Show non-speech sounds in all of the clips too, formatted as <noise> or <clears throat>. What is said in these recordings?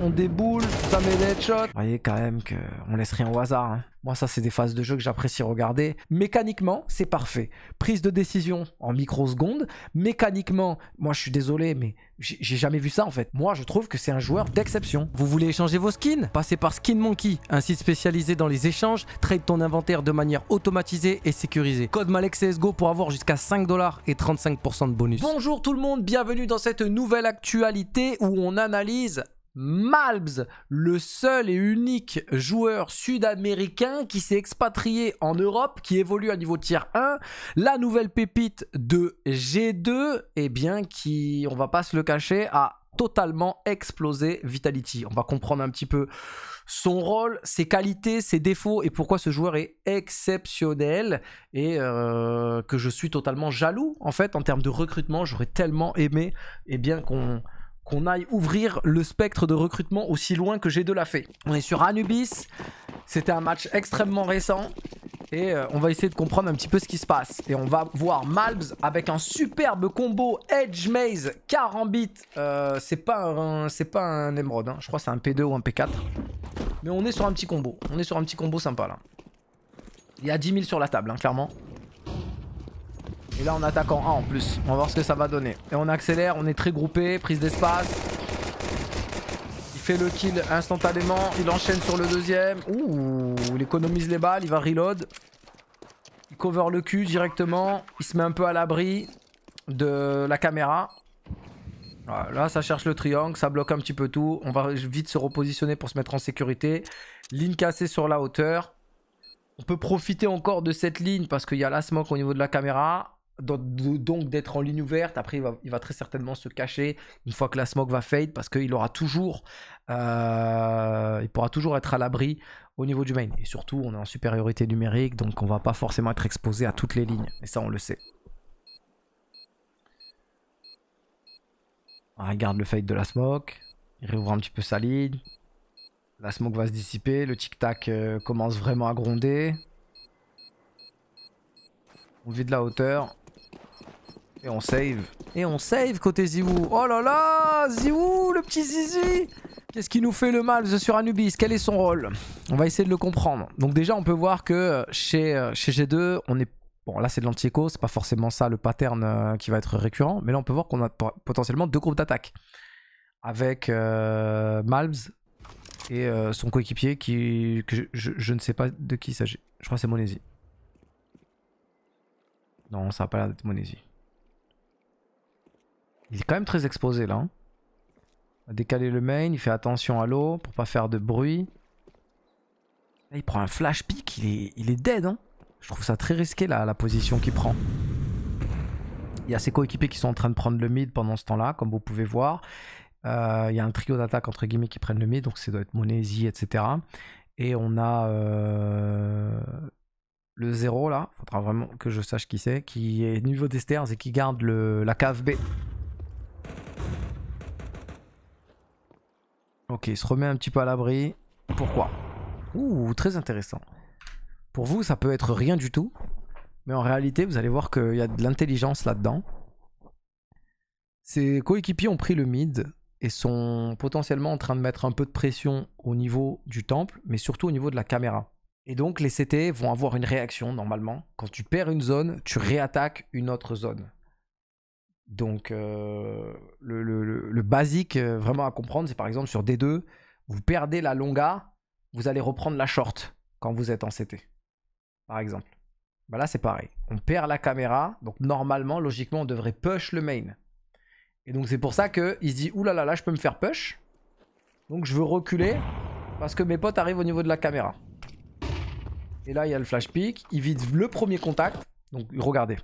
on déboule, ça met des headshots. Vous voyez quand même qu'on laisse rien au hasard. hein. Moi, ça, c'est des phases de jeu que j'apprécie regarder. Mécaniquement, c'est parfait. Prise de décision en microsecondes. Mécaniquement, moi, je suis désolé, mais j'ai jamais vu ça en fait. Moi, je trouve que c'est un joueur d'exception. Vous voulez échanger vos skins? Passez par Skin Monkey, un site spécialisé dans les échanges. Trade ton inventaire de manière automatisée et sécurisée. Code MALEXCSGO pour avoir jusqu'à 5 dollars et 35% de bonus. Bonjour tout le monde, bienvenue dans cette nouvelle actualité où on analyse Malbs, le seul et unique joueur sud-américain qui s'est expatrié en Europe, qui évolue à niveau tier 1, la nouvelle pépite de G2, et bien qui, on va pas se le cacher, a totalement explosé Vitality. On va comprendre un petit peu son rôle, ses qualités, ses défauts et pourquoi ce joueur est exceptionnel et euh, que je suis totalement jaloux en fait en termes de recrutement. J'aurais tellement aimé eh bien qu'on qu'on aille ouvrir le spectre de recrutement aussi loin que G2 l'a fait. On est sur Anubis, c'était un match extrêmement récent et euh, on va essayer de comprendre un petit peu ce qui se passe. Et on va voir Malbs avec un superbe combo Edge Maze Karambit. Euh, c'est pas un, c'est pas un Emerald, hein. je crois c'est un P2 ou un P4. Mais on est sur un petit combo, on est sur un petit combo sympa là. Il y a 10 000 sur la table, hein, clairement. Et là on attaque en 1 en plus. On va voir ce que ça va donner. Et on accélère, on est très groupé, prise d'espace. Il fait le kill instantanément, il enchaîne sur le deuxième. Ouh, il économise les balles, il va reload. Il cover le cul directement. Il se met un peu à l'abri de la caméra. Là ça cherche le triangle, ça bloque un petit peu tout. On va vite se repositionner pour se mettre en sécurité. Ligne cassée sur la hauteur. On peut profiter encore de cette ligne parce qu'il y a la smoke au niveau de la caméra donc d'être en ligne ouverte. Après, il va, très certainement se cacher une fois que la smoke va fade parce qu'il aura toujours, euh, il pourra toujours être à l'abri au niveau du main. Et surtout, on est en supériorité numérique, donc on va pas forcément être exposé à toutes les lignes. Et ça, on le sait. On regarde le fade de la smoke. Il réouvre un petit peu sa ligne. La smoke va se dissiper. Le tic-tac euh, commence vraiment à gronder. On vide la hauteur. Et on save. Et on save côté Ziwoo. Oh là là Ziwoo, le petit Zizi Qu'est-ce qui nous fait le mal sur Anubis Quel est son rôle? On va essayer de le comprendre. Donc déjà, on peut voir que chez, euh, chez G2, on est... Bon, là, c'est de l'anti-écho. C'est pas forcément ça le pattern euh, qui va être récurrent. Mais là, on peut voir qu'on a potentiellement deux groupes d'attaque. Avec euh, et euh, son coéquipier qui... Je, je, ne sais pas de qui il s'agit. Je crois que c'est Monesi. Non, ça n'a pas l'air d'être Monesi. Il est quand même très exposé là. Hein. Il a décalé le main, il fait attention à l'eau pour pas faire de bruit. Là, il prend un flash pick, il est, il dead. Hein. Je trouve ça très risqué là, la position qu'il prend. Il y a ses coéquipiers qui sont en train de prendre le mid pendant ce temps-là, comme vous pouvez voir. Euh, il y a un trio d'attaque entre guillemets qui prennent le mid, donc ça doit être Monesi, etc. Et on a euh, le 0 là, faudra vraiment que je sache qui c'est, qui est niveau des stairs et qui garde la cave B. Ok, il se remet un petit peu à l'abri. Pourquoi? Ouh, très intéressant. Pour vous, ça peut être rien du tout. Mais en réalité, vous allez voir qu'il y a de l'intelligence là-dedans. Ses coéquipiers ont pris le mid et sont potentiellement en train de mettre un peu de pression au niveau du temple, mais surtout au niveau de la caméra. Et donc les CT vont avoir une réaction normalement. Quand tu perds une zone, tu réattaques une autre zone. Donc euh, le, basique euh, vraiment à comprendre, c'est par exemple sur D2, vous perdez la longa, vous allez reprendre la short quand vous êtes en CT. Par exemple. Bah là c'est pareil. On perd la caméra, donc normalement, logiquement, on devrait push le main. Et donc c'est pour ça qu'il se dit, oulala, là, là, je peux me faire push. Donc je veux reculer parce que mes potes arrivent au niveau de la caméra. Et là, il y a le flash pick. Il vide le premier contact. Donc regardez.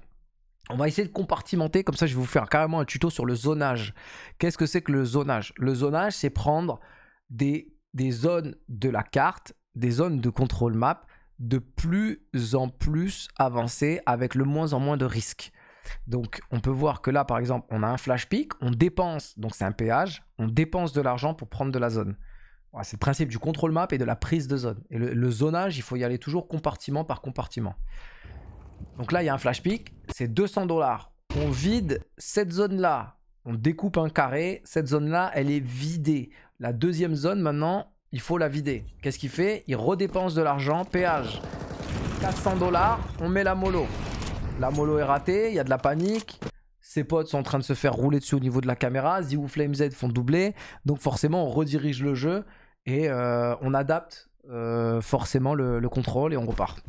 On va essayer de compartimenter, comme ça je vais vous faire carrément un tuto sur le zonage. Qu'est-ce que c'est que le zonage? Le zonage, c'est prendre des, zones de la carte, des zones de contrôle map, de plus en plus avancées avec le moins en moins de risques. Donc on peut voir que là par exemple on a un flash pick, on dépense, donc c'est un péage, on dépense de l'argent pour prendre de la zone. C'est le principe du contrôle map et de la prise de zone. Et le zonage, il faut y aller toujours compartiment par compartiment. Donc là, il y a un flash pick, c'est 200 dollars. On vide cette zone-là, on découpe un carré, cette zone-là, elle est vidée. La deuxième zone, maintenant, il faut la vider. Qu'est-ce qu'il fait? Il redépense de l'argent, péage. 400 dollars, on met la mollo. La mollo est ratée, il y a de la panique. Ses potes sont en train de se faire rouler dessus au niveau de la caméra. Ziwu Flame Z font doubler. Donc forcément, on redirige le jeu et euh, on adapte euh, forcément le contrôle et on repart.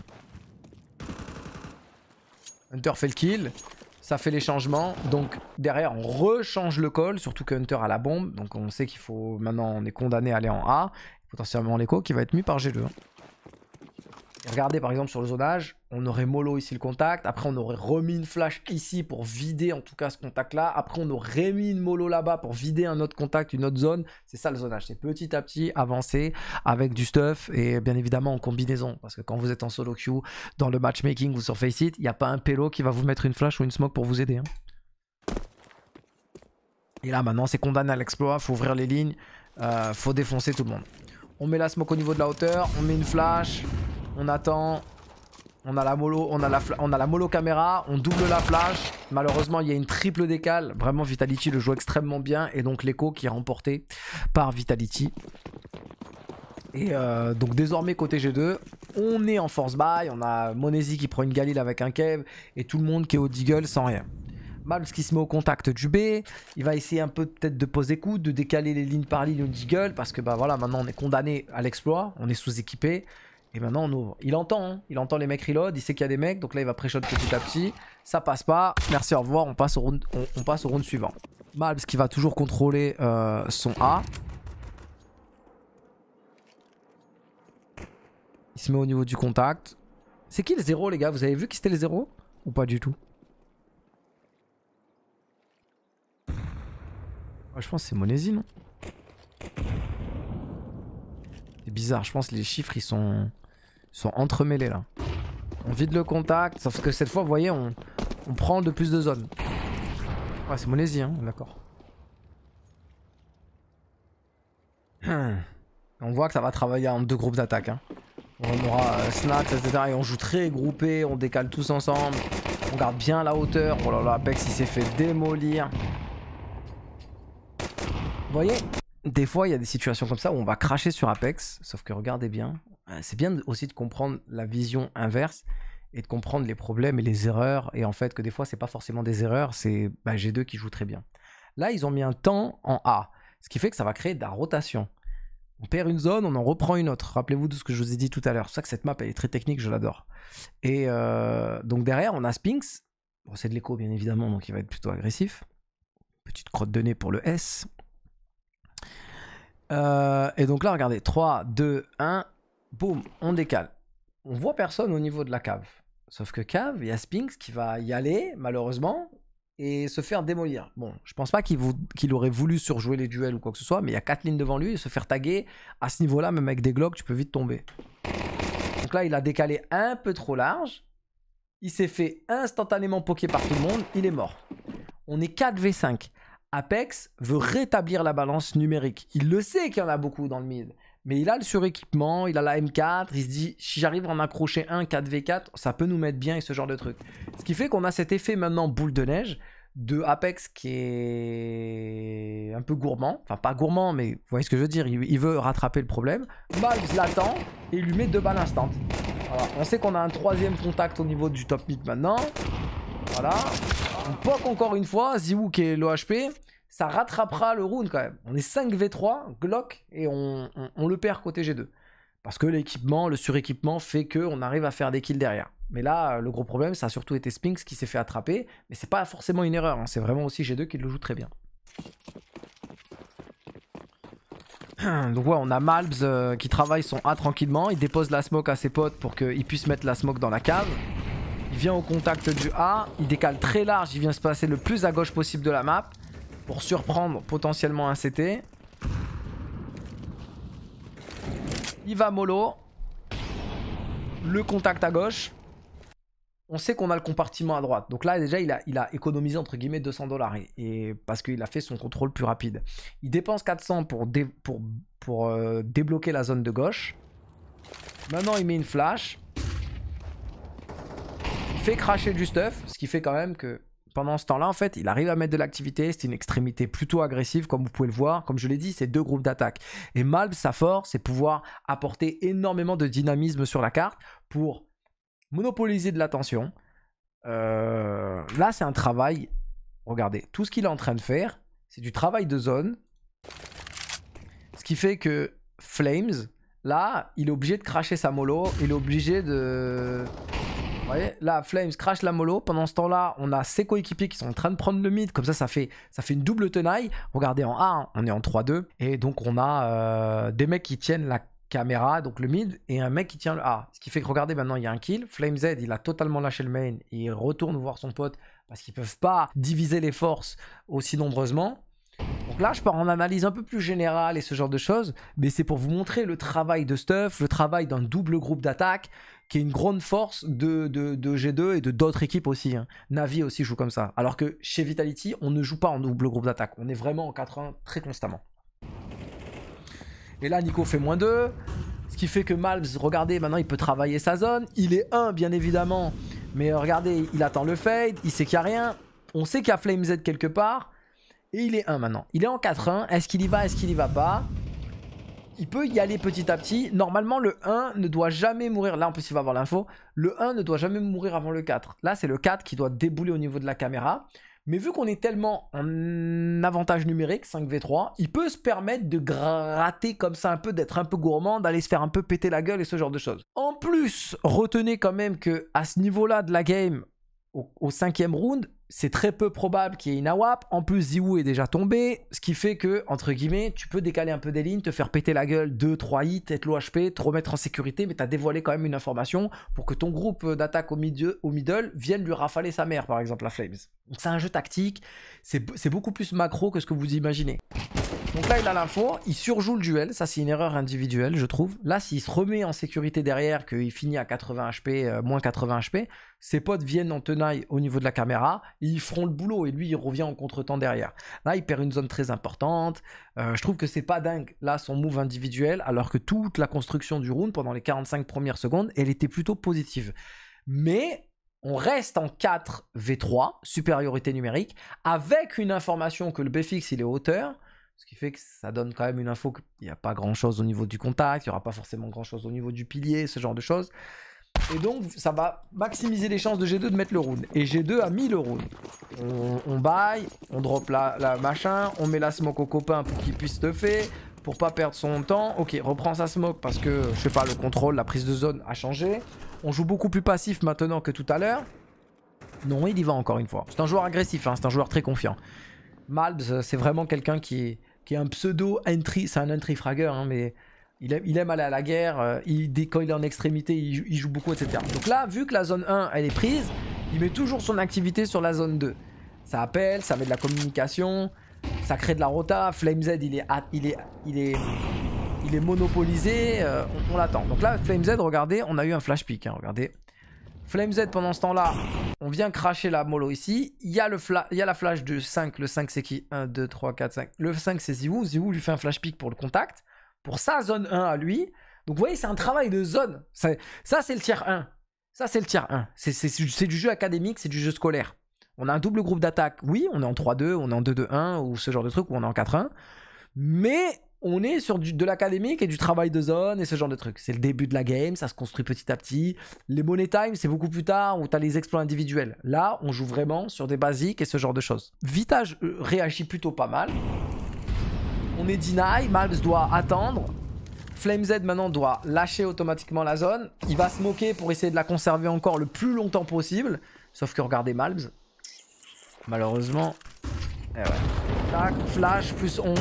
Hunter fait le kill ça fait les changements. Donc derrière, on rechange le call, surtout que Hunter a la bombe. Donc on sait qu'il faut. Maintenant, on est condamné à aller en A. Potentiellement l'écho qui va être mis par G2. regardez par exemple sur le zonage, on aurait mollo ici le contact. Après, on aurait remis une flash ici pour vider en tout cas ce contact-là. Après, on aurait mis une mollo là-bas pour vider un autre contact, une autre zone. C'est ça le zonage. C'est petit à petit avancer avec du stuff et bien évidemment en combinaison. Parce que quand vous êtes en solo queue, dans le matchmaking ou sur Faceit, il n'y a pas un pélo qui va vous mettre une flash ou une smoke pour vous aider. Hein. Et là, maintenant, c'est condamné à l'exploit. Faut ouvrir les lignes. Euh, faut défoncer tout le monde. On met la smoke au niveau de la hauteur. On met une flash. On attend. On a la mollo, on caméra, on double la flash. Malheureusement, il y a une triple décale. Vraiment, Vitality le joue extrêmement bien. Et donc, l'écho qui est remporté par Vitality. Et euh, donc, désormais, côté G2, on est en force buy. On a Monesi qui prend une Galil avec un Kev. Et tout le monde qui est au Deagle sans rien. Malz qui se met au contact du B. Il va essayer un peu peut-être de poser coup, de décaler les lignes par ligne au Deagle. Parce que bah voilà, maintenant on est condamné à l'exploit. On est sous-équipé. Et maintenant on ouvre. Il entend, hein. il entend les mecs reload, il sait qu'il y a des mecs, donc là il va pré-shot petit à petit. Ça passe pas, merci, au revoir, on passe au round, on, passe au round suivant. Malbs qui va toujours contrôler euh, son A. Il se met au niveau du contact. C'est qui le 0 les gars? Vous avez vu qui c'était le 0 Ou pas du tout? Je pense que c'est Monesi, non? C'est bizarre, je pense que les chiffres ils sont sont entremêlés là. On vide le contact, sauf que cette fois, vous voyez, on, prend de plus de zones. Ouais, c'est Monesi, hein, d'accord. <clears throat> On voit que ça va travailler en deux groupes d'attaque. Hein. On aura euh, Snacks, etc. Et on joue très groupé, on décale tous ensemble. On garde bien la hauteur. Oh là là, Apex il s'est fait démolir. Vous voyez Des fois, il y a des situations comme ça où on va cracher sur Apex. Sauf que regardez bien, c'est bien aussi de comprendre la vision inverse et de comprendre les problèmes et les erreurs. Et en fait, que des fois, c'est pas forcément des erreurs, c'est bah, G2 qui joue très bien. Là, ils ont mis un temps en A, ce qui fait que ça va créer de la rotation. On perd une zone, on en reprend une autre. Rappelez-vous de ce que je vous ai dit tout à l'heure. C'est ça que cette map, elle est très technique, je l'adore. Et euh, donc derrière, on a Spinks. Bon, c'est de l'écho, bien évidemment, donc il va être plutôt agressif. Petite crotte de nez pour le S. Euh, et donc là, regardez, 3, 2, 1, boum, on décale. On voit personne au niveau de la cave. Sauf que cave, il y a Spinks qui va y aller, malheureusement, et se faire démolir. Bon, je pense pas qu'il aurait voulu surjouer les duels ou quoi que ce soit, mais il y a 4 lignes devant lui, et se faire taguer, à ce niveau-là, même avec des glocks, tu peux vite tomber. Donc là, il a décalé un peu trop large. Il s'est fait instantanément poker par tout le monde, il est mort. On est 4v5. Apex veut rétablir la balance numérique. Il le sait qu'il y en a beaucoup dans le mid. Mais il a le suréquipement, il a la M4, il se dit si j'arrive à en accrocher un 4v4, ça peut nous mettre bien et ce genre de truc. Ce qui fait qu'on a cet effet maintenant boule de neige de Apex qui est un peu gourmand, enfin pas gourmand mais vous voyez ce que je veux dire, il, veut rattraper le problème. Malz l'attend et lui met deux balles instant. on sait qu'on a un troisième contact au niveau du top mid maintenant. Voilà. On poke encore une fois, Ziwu qui est l'OHP ça rattrapera le round quand même. On est 5v3, Glock, et on, le perd côté G2. Parce que l'équipement, le suréquipement fait qu'on arrive à faire des kills derrière. Mais là, le gros problème, ça a surtout été Spinks qui s'est fait attraper. Mais c'est pas forcément une erreur, hein. c'est vraiment aussi G2 qui le joue très bien. <clears throat> Donc ouais, on a Malbs euh, qui travaille son A tranquillement. Il dépose la smoke à ses potes pour qu'il puisse mettre la smoke dans la cave. Il vient au contact du A. Il décale très large. Il vient se passer le plus à gauche possible de la map pour surprendre potentiellement un CT. Il va mollo. Le contact à gauche. On sait qu'on a le compartiment à droite. Donc là, déjà, il a, économisé entre guillemets 200 dollars. Et, parce qu'il a fait son contrôle plus rapide. Il dépense 400 pour, pour, pour euh, débloquer la zone de gauche. Maintenant, il met une flash. Il fait cracher du stuff. Ce qui fait quand même que pendant ce temps-là, en fait, il arrive à mettre de l'activité. C'est une extrémité plutôt agressive, comme vous pouvez le voir. Comme je l'ai dit, c'est deux groupes d'attaque. Et Malb, sa force, c'est pouvoir apporter énormément de dynamisme sur la carte pour monopoliser de l'attention. Euh, là, c'est un travail. Regardez, tout ce qu'il est en train de faire, c'est du travail de zone. Ce qui fait que Flames, là, il est obligé de cracher sa mollo. Il est obligé de là, Flames crash la mollo. Pendant ce temps-là, on a ses coéquipiers qui sont en train de prendre le mid. Comme ça, ça fait, ça fait une double tenaille. Regardez en A, on est en 3-2. Et donc, on a euh, des mecs qui tiennent la caméra, donc le mid, et un mec qui tient le A. Ce qui fait que, regardez, maintenant, il y a un kill. Flame Z, il a totalement lâché le main. il retourne voir son pote parce qu'ils peuvent pas diviser les forces aussi nombreusement. Donc là, je pars en analyse un peu plus générale et ce genre de choses, mais c'est pour vous montrer le travail de Stuff, le travail d'un double groupe d'attaque, qui est une grande force de, de, G2 et de d'autres équipes aussi. Hein. Navi aussi joue comme ça. Alors que chez Vitality, on ne joue pas en double groupe d'attaque. On est vraiment en 4-1 très constamment. Et là, Nico fait moins 2. Ce qui fait que Malbs, regardez, maintenant il peut travailler sa zone. Il est 1, bien évidemment. Mais regardez, il attend le fade. Il sait qu'il n'y a rien. On sait qu'il y a Flame Z quelque part. Et il est 1 maintenant. Il est en 4-1. Est-ce qu'il y va? Est-ce qu'il y va pas? Il peut y aller petit à petit. Normalement, le 1 ne doit jamais mourir. Là, en plus, il va avoir l'info. Le 1 ne doit jamais mourir avant le 4. Là, c'est le 4 qui doit débouler au niveau de la caméra. Mais vu qu'on est tellement en avantage numérique, 5v3, il peut se permettre de gratter comme ça un peu, d'être un peu gourmand, d'aller se faire un peu péter la gueule et ce genre de choses. En plus, retenez quand même que à ce niveau-là de la game, au, cinquième round, c'est très peu probable qu'il y ait une. En plus, Ziwu est déjà tombé, ce qui fait que, entre guillemets, tu peux décaler un peu des lignes, te faire péter la gueule 2-3 hits, être l'OHP, te remettre en sécurité, mais tu as dévoilé quand même une information pour que ton groupe d'attaque au, au, middle vienne lui rafaler sa mère, par exemple, la Flames. Donc c'est un jeu tactique, c'est beaucoup plus macro que ce que vous imaginez. Donc là, il a l'info, il surjoue le duel, ça c'est une erreur individuelle, je trouve. Là, s'il se remet en sécurité derrière, qu'il finit à 80 HP, euh, moins 80 HP, ses potes viennent en tenaille au niveau de la caméra, ils feront le boulot et lui, il revient en contre-temps derrière. Là, il perd une zone très importante. Euh, je trouve que c'est pas dingue, là, son move individuel, alors que toute la construction du round pendant les 45 premières secondes, elle était plutôt positive. Mais on reste en 4 V3, supériorité numérique, avec une information que le BFX il est hauteur, ce qui fait que ça donne quand même une info qu'il n'y a pas grand chose au niveau du contact, il n'y aura pas forcément grand chose au niveau du pilier, ce genre de choses. Et donc, ça va maximiser les chances de G2 de mettre le round. Et G2 a mis le round. On, baille, on drop la, la, machin, on met la smoke au copain pour qu'il puisse te faire, pour pas perdre son temps. Ok, reprend sa smoke parce que, je sais pas, le contrôle, la prise de zone a changé. On joue beaucoup plus passif maintenant que tout à l'heure. Non, il y va encore une fois. C'est un joueur agressif, hein, c'est un joueur très confiant. Malbs, c'est vraiment quelqu'un qui, qui est un pseudo entry, c'est un entry fragger, hein, mais il aime, aller à la guerre, euh, il, quand il est en extrémité, il, joue beaucoup, etc. Donc là, vu que la zone 1, elle est prise, il met toujours son activité sur la zone 2. Ça appelle, ça met de la communication, ça crée de la rota, Flame Z, il est monopolisé, euh, on, l'attend. Donc là, Flame Z, regardez, on a eu un flash pick, hein, regardez. Flame Z pendant ce temps-là, on vient cracher la mollo ici. Il y, a la flash de 5. Le 5 c'est qui? 1, 2, 3, 4, 5. Le 5 c'est Ziwu. Ziwu lui fait un flash pick pour le contact. Pour sa zone 1 à lui. Donc vous voyez, c'est un travail de zone. Ça, c'est le tiers 1. Ça c'est le tiers 1. C'est du jeu académique, c'est du jeu scolaire. On a un double groupe d'attaque. Oui, on est en 3-2, on est en 2-2-1 ou ce genre de truc, ou on est en 4-1. Mais on est sur de l'académique et du travail de zone et ce genre de trucs. C'est le début de la game, ça se construit petit à petit. Les money time, c'est beaucoup plus tard où tu as les exploits individuels. Là, on joue vraiment sur des basiques et ce genre de choses. Vitage euh, réagit plutôt pas mal. On est deny, Malbs doit attendre. Flame Z maintenant doit lâcher automatiquement la zone. Il va se moquer pour essayer de la conserver encore le plus longtemps possible. Sauf que regardez Malbs. Malheureusement. Eh ouais flash, plus on,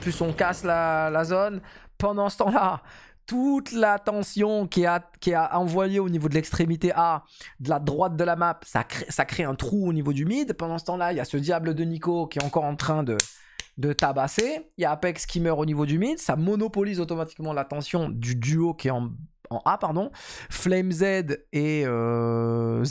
plus on casse la, zone. Pendant ce temps-là, toute la tension qui a, qui envoyée au niveau de l'extrémité A, de la droite de la map, ça crée, un trou au niveau du mid. Pendant ce temps-là, il y a ce diable de Nico qui est encore en train de, de tabasser. Il y a Apex qui meurt au niveau du mid. Ça monopolise automatiquement la tension du duo qui est en, A, pardon. Flame Z et euh,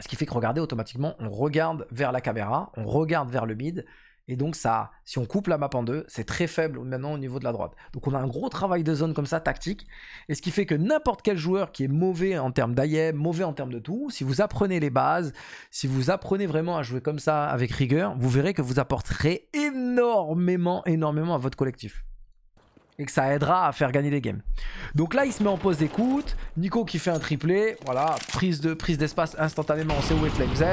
ce qui fait que regardez automatiquement, on regarde vers la caméra, on regarde vers le mid. Et donc ça, si on coupe la map en deux, c'est très faible maintenant au niveau de la droite. Donc on a un gros travail de zone comme ça, tactique. Et ce qui fait que n'importe quel joueur qui est mauvais en termes d'AIM, mauvais en termes de tout, si vous apprenez les bases, si vous apprenez vraiment à jouer comme ça avec rigueur, vous verrez que vous apporterez énormément, énormément à votre collectif et que ça aidera à faire gagner les games. Donc là, il se met en pause d'écoute. Nico qui fait un triplé. Voilà, prise de prise d'espace instantanément. On sait où est Flame Z.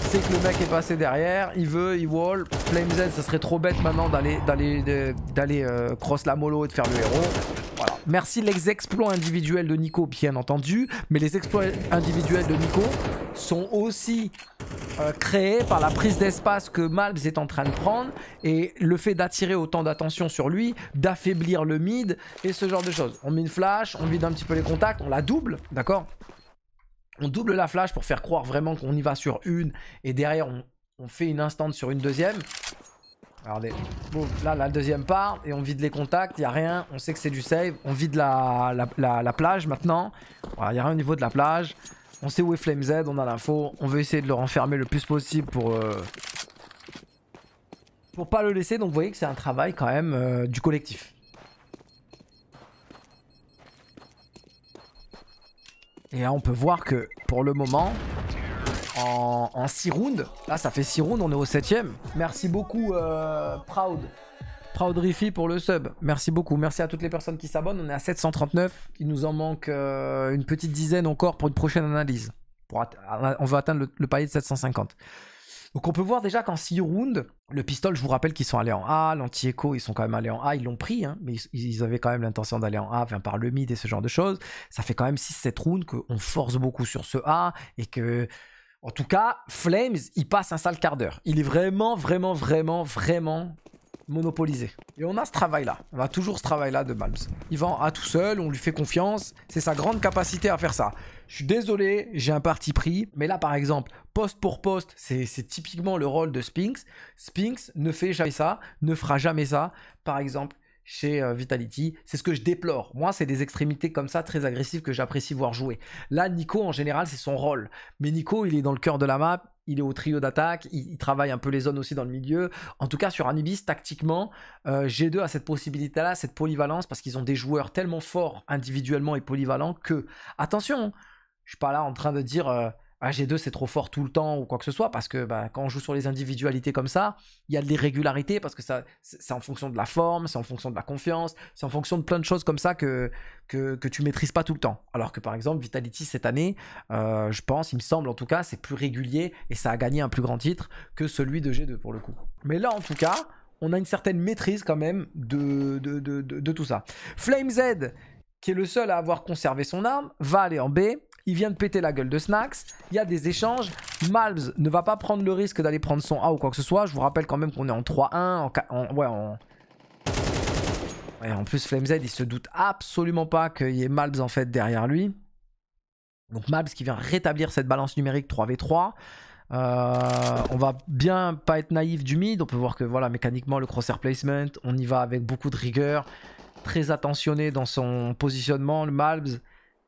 C'est que le mec est passé derrière. Il veut, il wall. Flame Z, ça serait trop bête maintenant d'aller d'aller d'aller euh, cross la mollo et de faire le héros. Merci les exploits individuels de Nico, bien entendu. Mais les exploits individuels de Nico sont aussi euh, créé par la prise d'espace que Malbs est en train de prendre et le fait d'attirer autant d'attention sur lui, d'affaiblir le mid et ce genre de choses. On met une flash, on vide un petit peu les contacts, on la double, d'accord? On double la flash pour faire croire vraiment qu'on y va sur une et derrière on, fait une instant sur une deuxième. Regardez, bon, là la deuxième part et on vide les contacts, il a rien, on sait que c'est du save, on vide la, la, plage maintenant, il n'y a rien au niveau de la plage. On sait où est Flame Z, on a l'info. On veut essayer de le renfermer le plus possible pour... Euh, pour pas le laisser. Donc vous voyez que c'est un travail quand même euh, du collectif. Et là on peut voir que pour le moment, en, 6 rounds, là ça fait 6 rounds, on est au 7ème. Merci beaucoup euh, Proud Proud Riffy pour le sub. Merci beaucoup. Merci à toutes les personnes qui s'abonnent. On est à 739. Il nous en manque euh, une petite dizaine encore pour une prochaine analyse. on veut atteindre le, palier de 750. Donc on peut voir déjà qu'en 6 rounds, le pistol, je vous rappelle qu'ils sont allés en A, l'anti-echo, ils sont quand même allés en A, ils l'ont pris, hein, mais ils, avaient quand même l'intention d'aller en A, par le mid et ce genre de choses. Ça fait quand même 6-7 rounds qu'on force beaucoup sur ce A et que, en tout cas, Flames, il passe un sale quart d'heure. Il est vraiment, vraiment, vraiment, vraiment monopolisé. Et on a ce travail-là. On a toujours ce travail-là de Malms. Il va à tout seul, on lui fait confiance. C'est sa grande capacité à faire ça. Je suis désolé, j'ai un parti pris. Mais là, par exemple, poste pour poste, c'est typiquement le rôle de Spinks. Spinks ne fait jamais ça, ne fera jamais ça. Par exemple, chez euh, Vitality. C'est ce que je déplore. Moi, c'est des extrémités comme ça très agressives que j'apprécie voir jouer. Là, Nico, en général, c'est son rôle. Mais Nico, il est dans le cœur de la map il est au trio d'attaque, il, travaille un peu les zones aussi dans le milieu. En tout cas, sur Anibis, tactiquement, euh, G2 a cette possibilité-là, cette polyvalence, parce qu'ils ont des joueurs tellement forts individuellement et polyvalents que, attention, je suis pas là en train de dire euh, ah, G2 c'est trop fort tout le temps ou quoi que ce soit, parce que bah, quand on joue sur les individualités comme ça, il y a de l'irrégularité, parce que c'est en fonction de la forme, c'est en fonction de la confiance, c'est en fonction de plein de choses comme ça que, que, que, tu maîtrises pas tout le temps. Alors que par exemple, Vitality cette année, euh, je pense, il me semble en tout cas, c'est plus régulier et ça a gagné un plus grand titre que celui de G2 pour le coup. Mais là en tout cas, on a une certaine maîtrise quand même de, de tout ça. Flame Z, qui est le seul à avoir conservé son arme, va aller en B il vient de péter la gueule de Snacks, il y a des échanges, Malbs ne va pas prendre le risque d'aller prendre son A ou quoi que ce soit, je vous rappelle quand même qu'on est en 3-1, en, ouais, en... en plus FlameZ il se doute absolument pas qu'il y ait Malbs en fait derrière lui. Donc Malbs qui vient rétablir cette balance numérique 3v3. Euh, on va bien pas être naïf du mid, on peut voir que voilà mécaniquement le crosshair placement, on y va avec beaucoup de rigueur, très attentionné dans son positionnement, le Malbs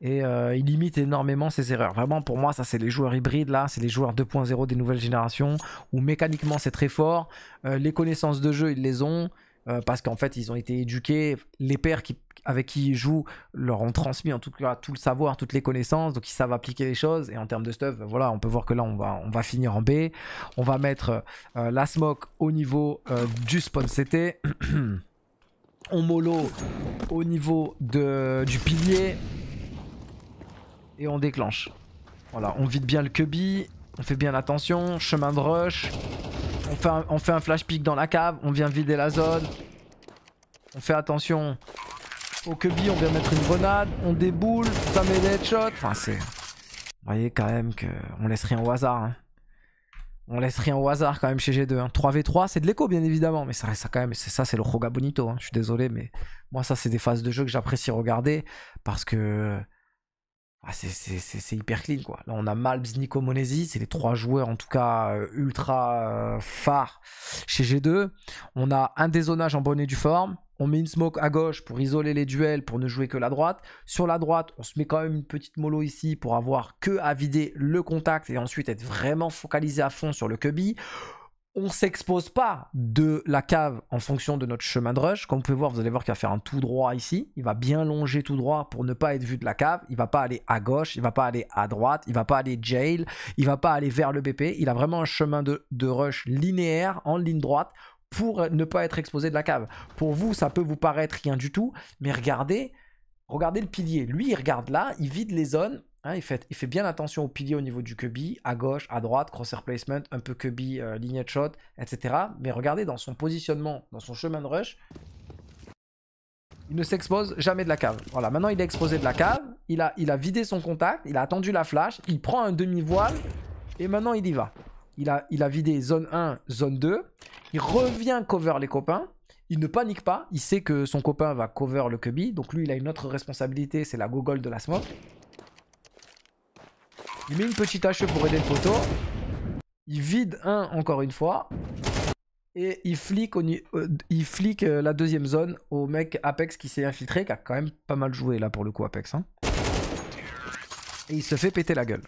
et euh, il limite énormément ses erreurs. Vraiment, pour moi, ça c'est les joueurs hybrides là, c'est les joueurs 2.0 des nouvelles générations où mécaniquement c'est très fort. Euh, les connaissances de jeu, ils les ont euh, parce qu'en fait, ils ont été éduqués. Les pères avec qui ils jouent leur ont transmis en tout cas tout le savoir, toutes les connaissances, donc ils savent appliquer les choses. Et en termes de stuff, voilà, on peut voir que là, on va, finir en B. On va mettre la smoke au niveau du spawn CT. <clears throat> on mollo au niveau du pilier et on déclenche. Voilà, on vide bien le cubby, on fait bien attention, chemin de rush, on fait, un, flash pick dans la cave, on vient vider la zone, on fait attention au cubby, on vient mettre une grenade, on déboule, ça met des headshots, enfin c'est... Vous voyez quand même qu'on laisse rien au hasard. Hein. On laisse rien au hasard quand même chez G2. 3v3, hein. c'est de l'écho bien évidemment, mais ça reste quand même. C'est ça, c'est le Roga Bonito. Hein. Je suis désolé, mais moi ça c'est des phases de jeu que j'apprécie regarder parce que ah, c'est hyper clean quoi. Là on a Malbs, Nico Monesi, c'est les trois joueurs en tout cas euh, ultra euh, phares chez G2. On a un dézonage en bonne et due forme. On met une smoke à gauche pour isoler les duels, pour ne jouer que la droite. Sur la droite, on se met quand même une petite mollo ici pour avoir que à vider le contact et ensuite être vraiment focalisé à fond sur le cubby. On s'expose pas de la cave en fonction de notre chemin de rush. Comme vous pouvez voir, vous allez voir qu'il va faire un tout droit ici. Il va bien longer tout droit pour ne pas être vu de la cave. Il va pas aller à gauche, il va pas aller à droite, il va pas aller jail, il va pas aller vers le BP. Il a vraiment un chemin de, de rush linéaire en ligne droite pour ne pas être exposé de la cave. Pour vous, ça peut vous paraître rien du tout, mais regardez, regardez le pilier. Lui, il regarde là, il vide les zones Hein, il, fait, bien attention au pilier au niveau du cubby, à gauche, à droite, crosshair placement, un peu cubby, euh, ligne de shot, etc. Mais regardez dans son positionnement, dans son chemin de rush, il ne s'expose jamais de la cave. Voilà, maintenant il est exposé de la cave, il a, vidé son contact, il a attendu la flash, il prend un demi-voile, et maintenant il y va. Il a, il a vidé zone 1, zone 2, il revient cover les copains, il ne panique pas, il sait que son copain va cover le cubby, donc lui il a une autre responsabilité, c'est la gogole de la smoke. Il met une petite HE pour aider le poteau. Il vide un encore une fois. Et il flique, euh, il euh, la deuxième zone au mec Apex qui s'est infiltré, qui a quand même pas mal joué là pour le coup Apex. Hein. Et il se fait péter la gueule.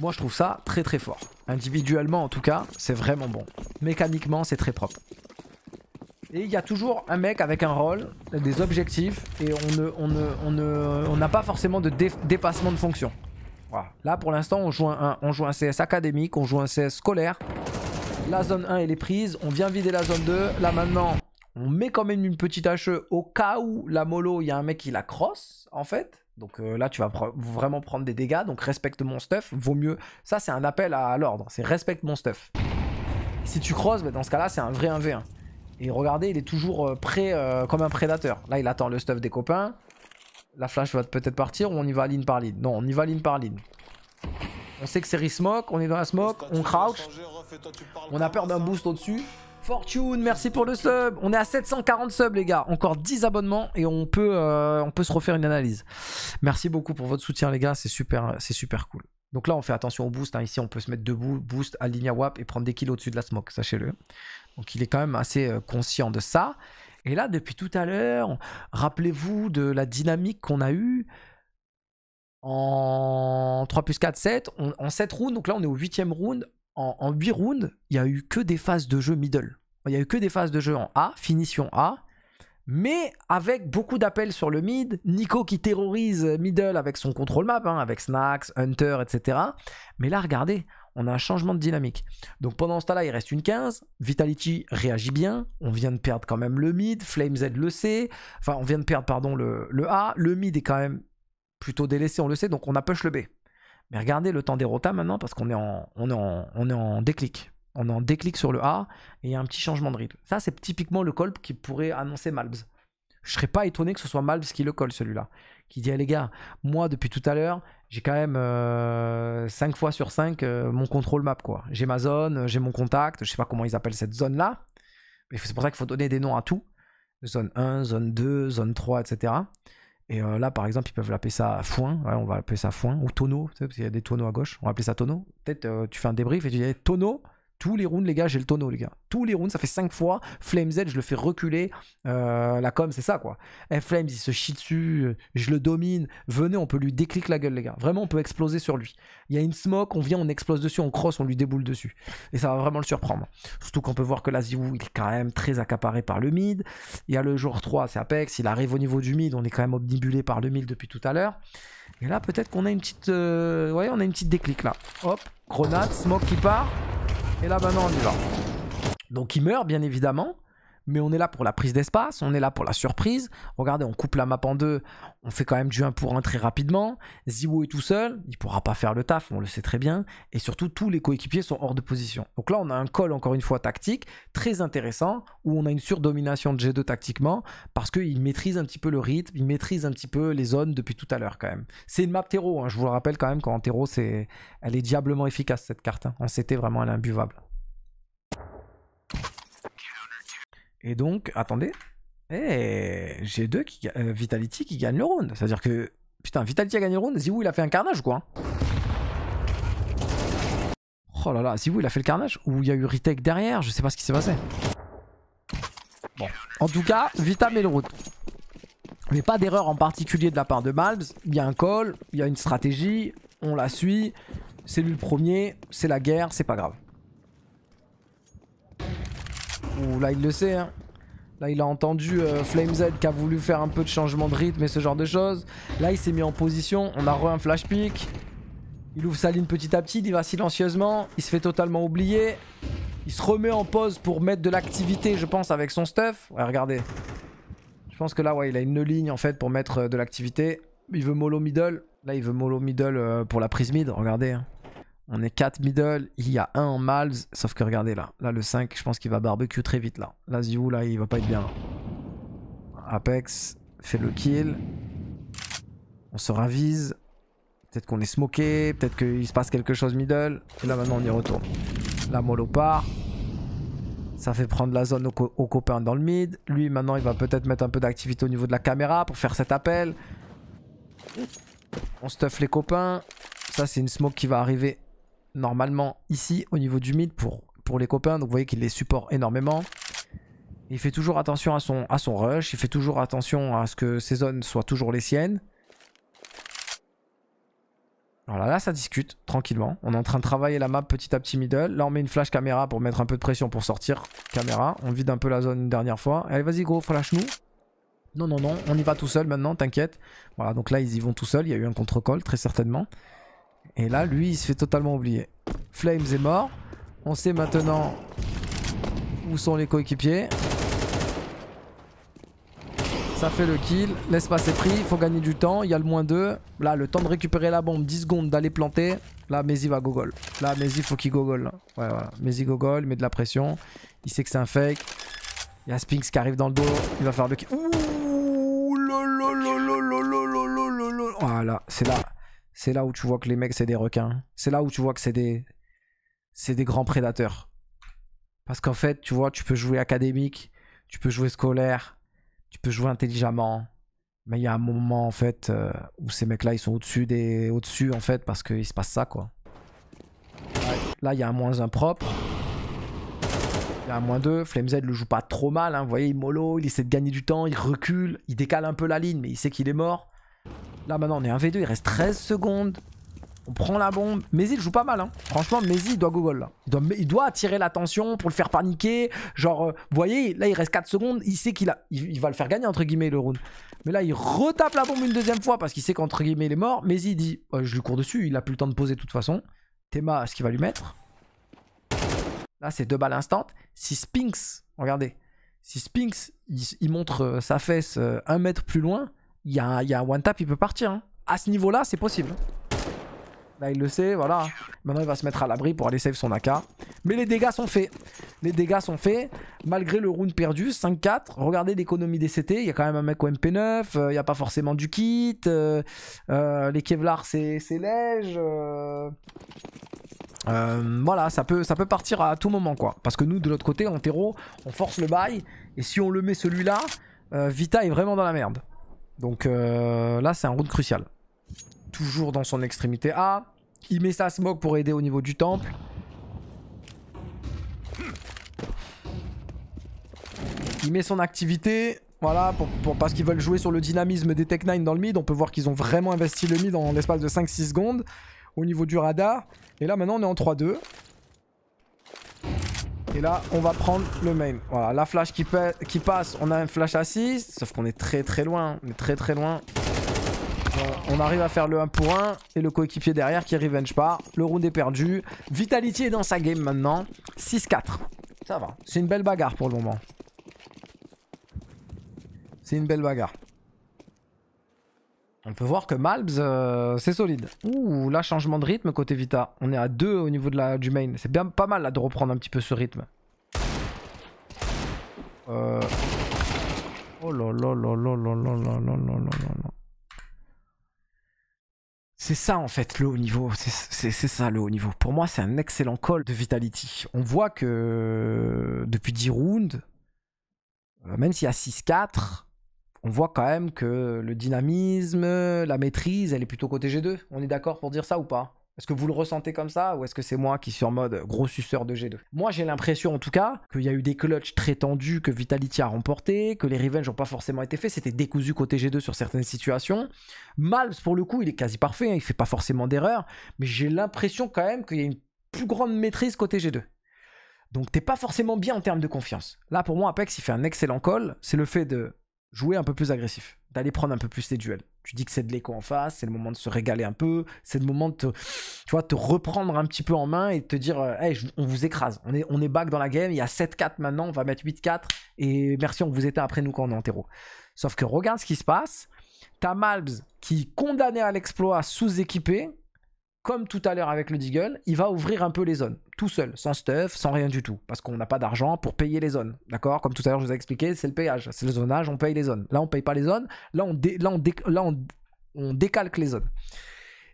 Moi je trouve ça très très fort. Individuellement en tout cas, c'est vraiment bon. Mécaniquement c'est très propre. Et il y a toujours un mec avec un rôle, des objectifs, et on n'a on ne, on pas forcément de dépassement de fonction. Là, pour l'instant, on, joue un, on CS académique, on joue un CS scolaire. La zone 1, elle est prise. On vient vider la zone 2. Là, maintenant, on met quand même une petite HE au cas où la mollo, il y a un mec qui la crosse, en fait. Donc euh, là, tu vas vraiment prendre des dégâts. Donc respecte mon stuff. Vaut mieux. Ça, c'est un appel à, l'ordre. C'est respecte mon stuff. Si tu crosses, bah, dans ce cas-là, c'est un vrai 1v1. Et regardez, il est toujours euh, prêt euh, comme un prédateur. Là, il attend le stuff des copains. La flash va peut-être partir ou on y va ligne par ligne? Non, on y va ligne par ligne. On sait que c'est smoke, on est dans la smoke, on crouch. On a peur d'un boost au-dessus. Fortune, merci pour le sub. On est à 740 subs les gars. Encore 10 abonnements et on peut, euh, on peut se refaire une analyse. Merci beaucoup pour votre soutien les gars, c'est super, super cool. Donc là on fait attention au boost. Hein. Ici on peut se mettre debout, boost, à ligne WAP et prendre des kills au-dessus de la smoke, sachez-le. Donc il est quand même assez euh, conscient de ça. Et là, depuis tout à l'heure, rappelez-vous de la dynamique qu'on a eue en 3 plus 4, 7, en 7 rounds. Donc là, on est au 8ème round. En, 8 rounds, il n'y a eu que des phases de jeu middle. Il n'y a eu que des phases de jeu en A, finition A. Mais avec beaucoup d'appels sur le mid, Nico qui terrorise middle avec son contrôle map, hein, avec Snacks, Hunter, etc. Mais là, regardez, on a un changement de dynamique. Donc pendant ce temps-là, il reste une 15. Vitality réagit bien. On vient de perdre quand même le mid. Flame Z le sait. Enfin, on vient de perdre, pardon, le, le A. Le mid est quand même plutôt délaissé, on le sait. Donc on a push le B. Mais regardez le temps des rotas maintenant parce qu'on est, en, on on est en déclic. On est en déclic sur le A et il y a un petit changement de rythme. Ça, c'est typiquement le colp qui pourrait annoncer Malbs. Je serais pas étonné que ce soit Malbs qui le colle celui-là. Qui dit, ah, les gars, moi depuis tout à l'heure, j'ai quand même 5 euh, fois sur 5 euh, mon contrôle map. quoi. J'ai ma zone, j'ai mon contact, je sais pas comment ils appellent cette zone-là. Mais c'est pour ça qu'il faut donner des noms à tout. Zone 1, zone 2, zone 3, etc. Et euh, là, par exemple, ils peuvent l'appeler ça foin. on va l'appeler ça foin. Ou tonneau, tu parce qu'il y a des tonneaux à gauche. On va appeler ça tonneau. Peut-être tu fais un débrief et tu dis tonneau. Tous les rounds, les gars, j'ai le tonneau, les gars. Tous les rounds, ça fait 5 fois. Flames Z, je le fais reculer. Euh, la com, c'est ça, quoi. Flames, il se chie dessus. Euh, je le domine. Venez, on peut lui déclic la gueule, les gars. Vraiment, on peut exploser sur lui. Il y a une smoke, on vient, on explose dessus, on cross, on lui déboule dessus. Et ça va vraiment le surprendre. Surtout qu'on peut voir que Lazivou, il est quand même très accaparé par le mid. Il y a le jour 3, c'est Apex. Il arrive au niveau du mid. On est quand même omnibulé par le mid depuis tout à l'heure. Et là, peut-être qu'on a une petite. Euh, ouais, on a une petite déclic là. Hop, grenade, smoke qui part. Et là maintenant on y va. Donc il meurt bien évidemment. Mais on est là pour la prise d'espace, on est là pour la surprise. Regardez, on coupe la map en deux, on fait quand même du 1 pour 1 très rapidement. Ziwo est tout seul, il pourra pas faire le taf, on le sait très bien. Et surtout, tous les coéquipiers sont hors de position. Donc là, on a un call, encore une fois, tactique, très intéressant, où on a une surdomination de G2 tactiquement, parce qu'il maîtrise un petit peu le rythme, il maîtrise un petit peu les zones depuis tout à l'heure quand même. C'est une map terreau, hein, je vous le rappelle quand même, quand en terreau, c'est... elle est diablement efficace cette carte. Hein. En CT, vraiment, elle est imbuvable. Et donc, attendez. Eh, j'ai deux qui, euh, Vitality qui gagne le round. C'est-à-dire que, putain, Vitality a gagné le round. Zivou, il a fait un carnage ou quoi Oh là là, Zivou, il a fait le carnage Ou il y a eu retake derrière Je sais pas ce qui s'est passé. Bon, en tout cas, Vita met le round. Mais pas d'erreur en particulier de la part de Malbs. Il y a un call, il y a une stratégie, on la suit. C'est lui le premier, c'est la guerre, c'est pas grave. Là, il le sait. Hein. Là, il a entendu euh, Flame Z qui a voulu faire un peu de changement de rythme et ce genre de choses. Là, il s'est mis en position. On a re un flash pick. Il ouvre sa ligne petit à petit. Il va silencieusement. Il se fait totalement oublier. Il se remet en pause pour mettre de l'activité, je pense, avec son stuff. Ouais, regardez. Je pense que là, ouais, il a une ligne en fait pour mettre euh, de l'activité. Il veut mollo middle. Là, il veut mollo middle euh, pour la prise mid. Regardez. Hein. On est 4 middle, il y a un en Malz, sauf que regardez là, là le 5, je pense qu'il va barbecue très vite là. Là Ziou là, il va pas être bien. Apex fait le kill. On se ravise. Peut-être qu'on est smoké, peut-être qu'il se passe quelque chose middle. Et là maintenant on y retourne. La mollo part. Ça fait prendre la zone aux, copains dans le mid. Lui maintenant il va peut-être mettre un peu d'activité au niveau de la caméra pour faire cet appel. On stuff les copains. Ça c'est une smoke qui va arriver normalement ici au niveau du mid pour, pour les copains. Donc vous voyez qu'il les supporte énormément. Il fait toujours attention à son, à son rush. Il fait toujours attention à ce que ces zones soient toujours les siennes. Voilà, là ça discute tranquillement. On est en train de travailler la map petit à petit middle. Là on met une flash caméra pour mettre un peu de pression pour sortir. Caméra, on vide un peu la zone une dernière fois. Allez vas-y gros, flash nous. Non, non, non, on y va tout seul maintenant, t'inquiète. Voilà, donc là ils y vont tout seuls. Il y a eu un contre-call très certainement. Et là, lui, il se fait totalement oublier. Flames est mort. On sait maintenant où sont les coéquipiers. Ça fait le kill. L'espace est pris. Il faut gagner du temps. Il y a le moins 2. Là, le temps de récupérer la bombe. 10 secondes d'aller planter. Là, Mezi va gogol. Là, Mezi, faut qu'il gogol. Ouais, voilà. Gogol. Il met de la pression. Il sait que c'est un fake. Il y a Spinks qui arrive dans le dos. Il va faire le kill. Ouh, Voilà, c'est là. C'est là où tu vois que les mecs, c'est des requins. C'est là où tu vois que c'est des... Grands prédateurs. Parce qu'en fait, tu vois, tu peux jouer académique, tu peux jouer scolaire, tu peux jouer intelligemment. Mais il y a un moment, en fait, euh, où ces mecs-là, ils sont au-dessus des... Au-dessus, en fait, parce qu'il se passe ça, quoi. Là, il y a un moins 1 propre. Il y a un moins 2. Flamez le joue pas trop mal. Hein. Vous voyez, il mollo, il essaie de gagner du temps, il recule, il décale un peu la ligne, mais il sait qu'il est mort. Là maintenant on est 1v2, il reste 13 secondes. On prend la bombe. Mezi il joue pas mal. Hein. Franchement, Mezi il doit google là. Il doit, attirer l'attention pour le faire paniquer. Genre, euh, vous voyez, là il reste 4 secondes. Il sait qu'il va le faire gagner entre guillemets le round. Mais là il retape la bombe une deuxième fois parce qu'il sait qu'entre guillemets il est mort. Mezi il dit, oh, je lui cours dessus. Il a plus le temps de poser de toute façon. Théma, ce qu'il va lui mettre. Là c'est deux balles instant. Si Spinks, regardez. Si Spinks il, montre euh, sa fesse euh, un mètre plus loin il y, a un one tap, il peut partir. Hein. À ce niveau-là, c'est possible. Là, il le sait, voilà. Maintenant, il va se mettre à l'abri pour aller save son AK. Mais les dégâts sont faits. Les dégâts sont faits. Malgré le round perdu, 5-4. Regardez l'économie des CT. Il y a quand même un mec au MP9. Euh, il n'y a pas forcément du kit. Euh, euh, les Kevlar, c'est léger. voilà, ça peut, ça peut partir à tout moment, quoi. Parce que nous, de l'autre côté, en terreau, on force le bail. Et si on le met celui-là, Vita est vraiment dans la merde. Donc euh, là, c'est un round crucial. Toujours dans son extrémité A. Il met sa smoke pour aider au niveau du temple. Il met son activité. Voilà, pour, parce qu'ils veulent jouer sur le dynamisme des Tech 9 dans le mid. On peut voir qu'ils ont vraiment investi le mid en l'espace de 5-6 secondes. Au niveau du radar. Et là, maintenant, on est en 3-2. Et là, on va prendre le main. Voilà, la flash qui, passe, on a un flash assist. Sauf qu'on est très très loin. On est très très loin. on arrive à faire le 1 pour 1. Et le coéquipier derrière qui revenge pas. Le round est perdu. Vitality est dans sa game maintenant. 6-4. Ça va. C'est une belle bagarre pour le moment. C'est une belle bagarre. On peut voir que Malbs, euh, c'est solide. Ouh, là, changement de rythme côté Vita. On est à 2 au niveau de la, du main. C'est bien pas mal là de reprendre un petit peu ce rythme. Euh... Oh C'est ça en fait le haut niveau, c'est ça le haut niveau. Pour moi c'est un excellent call de Vitality. On voit que depuis 10 rounds, euh, même s'il y a 6-4, on voit quand même que le dynamisme, la maîtrise, elle est plutôt côté G2. On est d'accord pour dire ça ou pas? Est-ce que vous le ressentez comme ça ou est-ce que c'est moi qui suis en mode gros suceur de G2 Moi j'ai l'impression en tout cas qu'il y a eu des clutches très tendus que Vitality a remporté, que les revenge n'ont pas forcément été faits, c'était décousu côté G2 sur certaines situations. Malz pour le coup il est quasi parfait, hein, il fait pas forcément d'erreur, mais j'ai l'impression quand même qu'il y a une plus grande maîtrise côté G2. Donc t'es pas forcément bien en termes de confiance. Là pour moi Apex il fait un excellent call, c'est le fait de jouer un peu plus agressif, d'aller prendre un peu plus tes duels. Tu dis que c'est de l'écho en face, c'est le moment de se régaler un peu, c'est le moment de te, reprendre un petit peu en main et te dire, euh, hey, on vous écrase, on est, on est back dans la game, il y a 7-4 maintenant, on va mettre 8-4 et merci, on vous était après nous quand on est en terreau. Sauf que regarde ce qui se passe, t'as Malbs qui, condamné à l'exploit, sous-équipé, comme tout à l'heure avec le Deagle, il va ouvrir un peu les zones, tout seul, sans stuff, sans rien du tout, parce qu'on n'a pas d'argent pour payer les zones, d'accord? Comme tout à l'heure je vous ai expliqué, c'est le payage, c'est le zonage, on paye les zones. Là on paye pas les zones, là on, là, on, décalque les zones.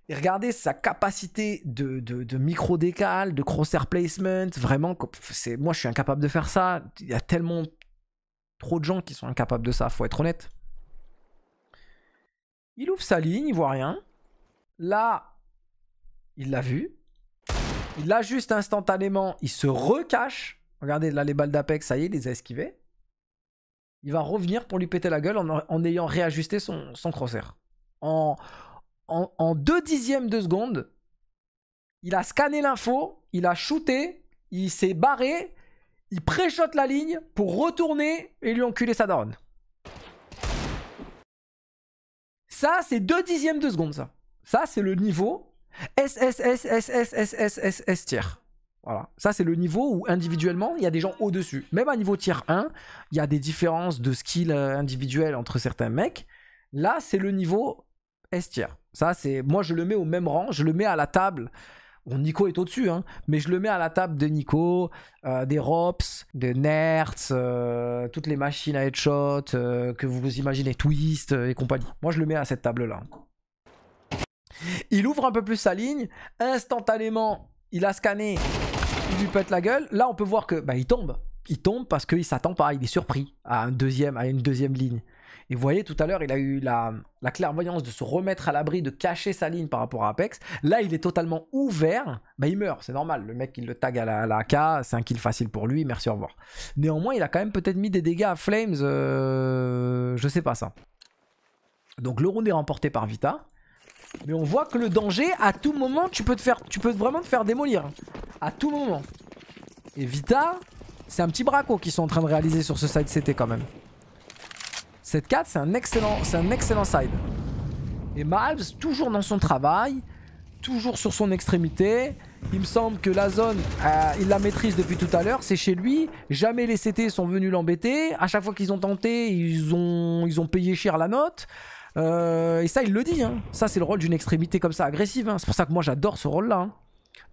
Et regardez sa capacité de, de, micro-décal, de crosshair placement, vraiment, moi je suis incapable de faire ça, il y a tellement trop de gens qui sont incapables de ça, faut être honnête. Il ouvre sa ligne, il voit rien. Là, il l'a vu. Il l'a juste instantanément. Il se recache. Regardez, là, les balles d'Apex, ça y est, il les a esquivées. Il va revenir pour lui péter la gueule en, ayant réajusté son, son crosshair. En, en, deux dixièmes de seconde, il a scanné l'info, il a shooté, il s'est barré, il pré-shot la ligne pour retourner et lui enculer sa daronne. Ça, c'est deux dixièmes de seconde, ça. Ça, c'est le niveau S, S, S, S, S, S, S, S, S tiers. Voilà. Ça, c'est le niveau où individuellement, il y a des gens au-dessus. Même à niveau tiers 1, il y a des différences de skill individuels entre certains mecs. Là, c'est le niveau S tiers. Ça, c'est. Moi, je le mets au même rang, je le mets à la table. Bon, Nico est au-dessus, hein, mais je le mets à la table de Nico, des Rops, de Nerds, toutes les machines à headshot que vous imaginez, Twist et compagnie. Moi, je le mets à cette table-là. Il ouvre un peu plus sa ligne. Instantanément, il a scanné. Il lui pète la gueule. Là, on peut voir que bah, il tombe. Il tombe parce qu'il s'attend pas. Il est surpris à, un deuxième, à une deuxième ligne. Et vous voyez, tout à l'heure, il a eu la, clairvoyance de se remettre à l'abri, de cacher sa ligne par rapport à Apex. Là, il est totalement ouvert. Bah, il meurt, c'est normal. Le mec, il le tag à la, AK, c'est un kill facile pour lui. Merci, au revoir. Néanmoins, il a quand même peut-être mis des dégâts à Flames. Euh... Je sais pas ça. Donc, le round est remporté par Vita. Mais on voit que le danger, à tout moment, tu peux, te faire, vraiment te faire démolir. À tout moment. Et Vita, c'est un petit braco qu'ils sont en train de réaliser sur ce side CT quand même. Cette 4, c'est un excellent, un excellent side. Et Malbs, toujours dans son travail, toujours sur son extrémité. Il me semble que la zone, euh, il la maîtrise depuis tout à l'heure, c'est chez lui. Jamais les CT sont venus l'embêter. À chaque fois qu'ils ont tenté, ils ont, ils ont payé cher la note. Euh, et ça, il le dit. Hein. Ça, c'est le rôle d'une extrémité comme ça, agressive. Hein. C'est pour ça que moi, j'adore ce rôle-là. Hein.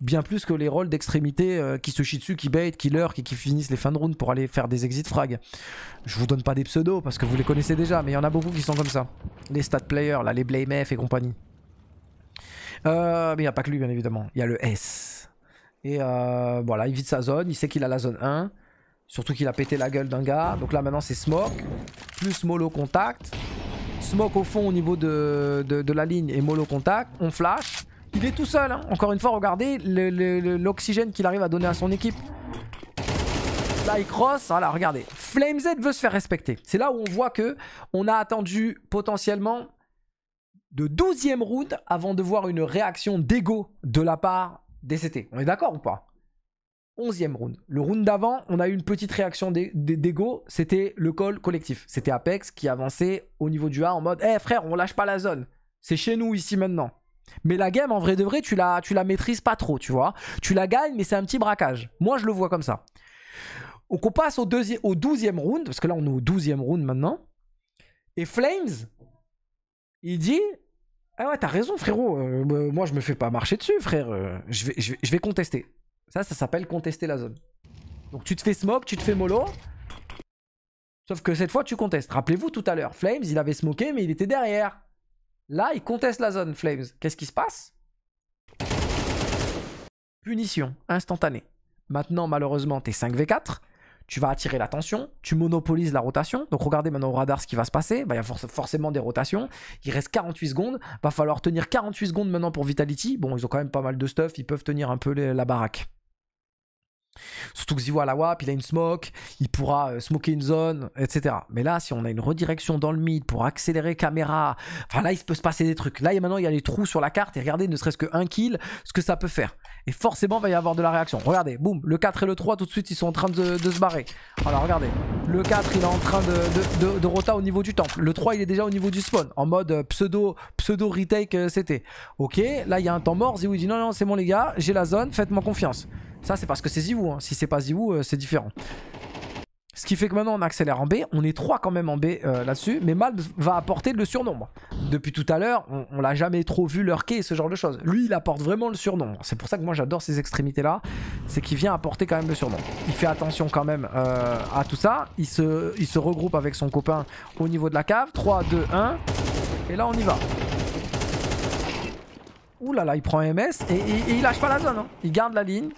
Bien plus que les rôles d'extrémité euh, qui se chient dessus, qui bait, qui lurk et qui finissent les fins de round pour aller faire des exit frag. Je vous donne pas des pseudos parce que vous les connaissez déjà, mais il y en a beaucoup qui sont comme ça. Les stat players, là, les Blame F et compagnie. Euh, mais il n'y a pas que lui, bien évidemment. Il y a le S. Et voilà, il vide sa zone. Il sait qu'il a la zone 1. Surtout qu'il a pété la gueule d'un gars. Donc là, maintenant, c'est Smoke. Plus Molo Contact. Smoke au fond au niveau de, la ligne et Molo contact. On flash. Il est tout seul. Hein. Encore une fois, regardez l'oxygène qu'il arrive à donner à son équipe. Là, il cross. Voilà, regardez. FlameZ veut se faire respecter. C'est là où on voit que on a attendu potentiellement de 12e round avant de voir une réaction d'ego de la part des CT. On est d'accord ou pas? 11e round. Le round d'avant, on a eu une petite réaction d'ego, c'était le call collectif. C'était Apex qui avançait au niveau du A en mode Eh frère, on lâche pas la zone. C'est chez nous ici maintenant. Mais la game, en vrai de vrai, tu la, tu la maîtrises pas trop, tu vois. Tu la gagnes, mais c'est un petit braquage. Moi, je le vois comme ça. Donc, on passe au, deuxième, au 12e round, parce que là, on est au 12e round maintenant. Et Flames, il dit Ah ouais, t'as raison, frérot. Euh, moi, je me fais pas marcher dessus, frère. Euh, je, vais, je vais contester. Ça, ça s'appelle contester la zone. Donc tu te fais smoke, tu te fais mollo. Sauf que cette fois, tu contestes. Rappelez-vous tout à l'heure, Flames, il avait smoké, mais il était derrière. Là, il conteste la zone, Flames. Qu'est-ce qui se passe? Punition, instantanée. Maintenant, malheureusement, t'es 5v4. Tu vas attirer l'attention, tu monopolises la rotation. Donc regardez maintenant au radar ce qui va se passer. Bah, il y a forcément des rotations. Il reste 48 secondes. Va falloir tenir 48 secondes maintenant pour Vitality. Bon, ils ont quand même pas mal de stuff. Ils peuvent tenir un peu la baraque. Surtout que Zivo la WAP, il a une smoke, il pourra euh, smoker une zone, etc. Mais là, si on a une redirection dans le mid pour accélérer caméra, enfin là, il peut se passer des trucs. Là, maintenant, il y a les trous sur la carte et regardez, ne serait-ce qu'un kill, ce que ça peut faire. Et forcément, il va y avoir de la réaction. Regardez, boum, le 4 et le 3, tout de suite, ils sont en train de, se barrer. Alors, regardez, le 4, il est en train de, rota au niveau du temple. Le 3, il est déjà au niveau du spawn, en mode euh, pseudo, pseudo retake euh, c'était. Ok, là, il y a un temps mort. Ziwo, il dit non, non, c'est bon, les gars, j'ai la zone, faites-moi confiance. Ça, c'est parce que c'est Ziwu. Hein. Si c'est pas Ziwu, euh, c'est différent. Ce qui fait que maintenant on accélère en B, on est 3 quand même en B euh, là-dessus, mais Malb va apporter le surnombre. Depuis tout à l'heure, on, l'a jamais trop vu lurker et ce genre de choses. Lui, il apporte vraiment le surnombre. C'est pour ça que moi j'adore ces extrémités-là, c'est qu'il vient apporter quand même le surnombre. Il fait attention quand même euh, à tout ça, il se, il se regroupe avec son copain au niveau de la cave. 3, 2, 1, et là on y va. Ouh là là, il prend MS et, il lâche pas la zone, hein. il garde la ligne.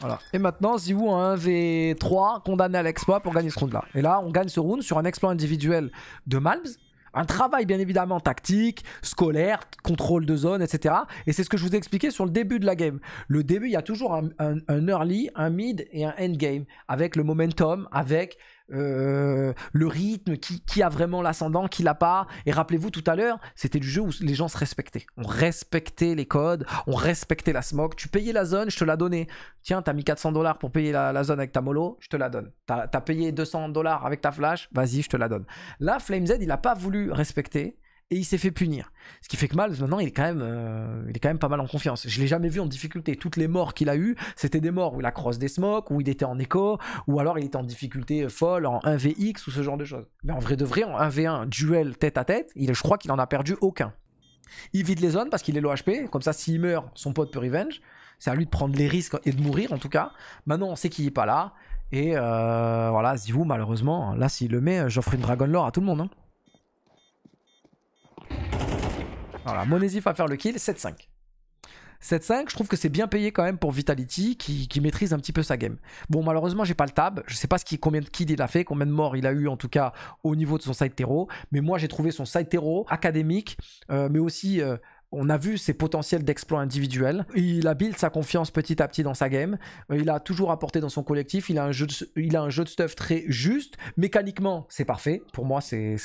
Voilà. Et maintenant, Ziwu en 1v3 condamné à l'exploit pour gagner ce round-là. Et là, on gagne ce round sur un exploit individuel de Malbs. Un travail bien évidemment tactique, scolaire, contrôle de zone, etc. Et c'est ce que je vous ai expliqué sur le début de la game. Le début, il y a toujours un, un early, un mid et un endgame. Avec le momentum, avec euh, le rythme, qui, a vraiment l'ascendant, qui l'a pas. Et rappelez-vous tout à l'heure, c'était du jeu où les gens se respectaient. On respectait les codes, on respectait la smoke. Tu payais la zone, je te la donnais. Tiens, t'as mis 400 dollars pour payer la, zone avec ta mollo, je te la donne. T'as as payé 200 dollars avec ta flash, vas-y, je te la donne. Là, FlameZ, il a pas voulu respecter et il s'est fait punir. Ce qui fait que Mal, maintenant, il est quand même, euh, il est pas mal en confiance. Je l'ai jamais vu en difficulté. Toutes les morts qu'il a eues, c'était des morts où il a cross des smokes, où il était en écho, ou alors il était en difficulté folle, en 1vx ou ce genre de choses. Mais en vrai de vrai, en 1v1, duel tête à tête, je crois qu'il en a perdu aucun. Il vide les zones parce qu'il est low HP, comme ça s'il meurt, son pote peut revenge. C'est à lui de prendre les risques et de mourir en tout cas. Maintenant on sait qu'il est pas là. Et euh, voilà, Zivu malheureusement, là s'il le met, j'offre une Dragon Lore à tout le monde. Hein. Voilà, Monésif va faire le kill, 7-5. 7-5, je trouve que c'est bien payé quand même pour Vitality qui, maîtrise un petit peu sa game. Bon, malheureusement, j'ai pas le tab. Je sais pas ce qui, combien de kills il a fait, combien de morts il a eu en tout cas au niveau de son side terreau. Mais moi, j'ai trouvé son side terreau académique, euh, mais aussi euh, on a vu ses potentiels d'exploit individuels. Il a build sa confiance petit à petit dans sa game. Euh, il a toujours apporté dans son collectif. Il a un jeu de, il a un jeu de stuff très juste. Mécaniquement, c'est parfait. Pour moi, c'est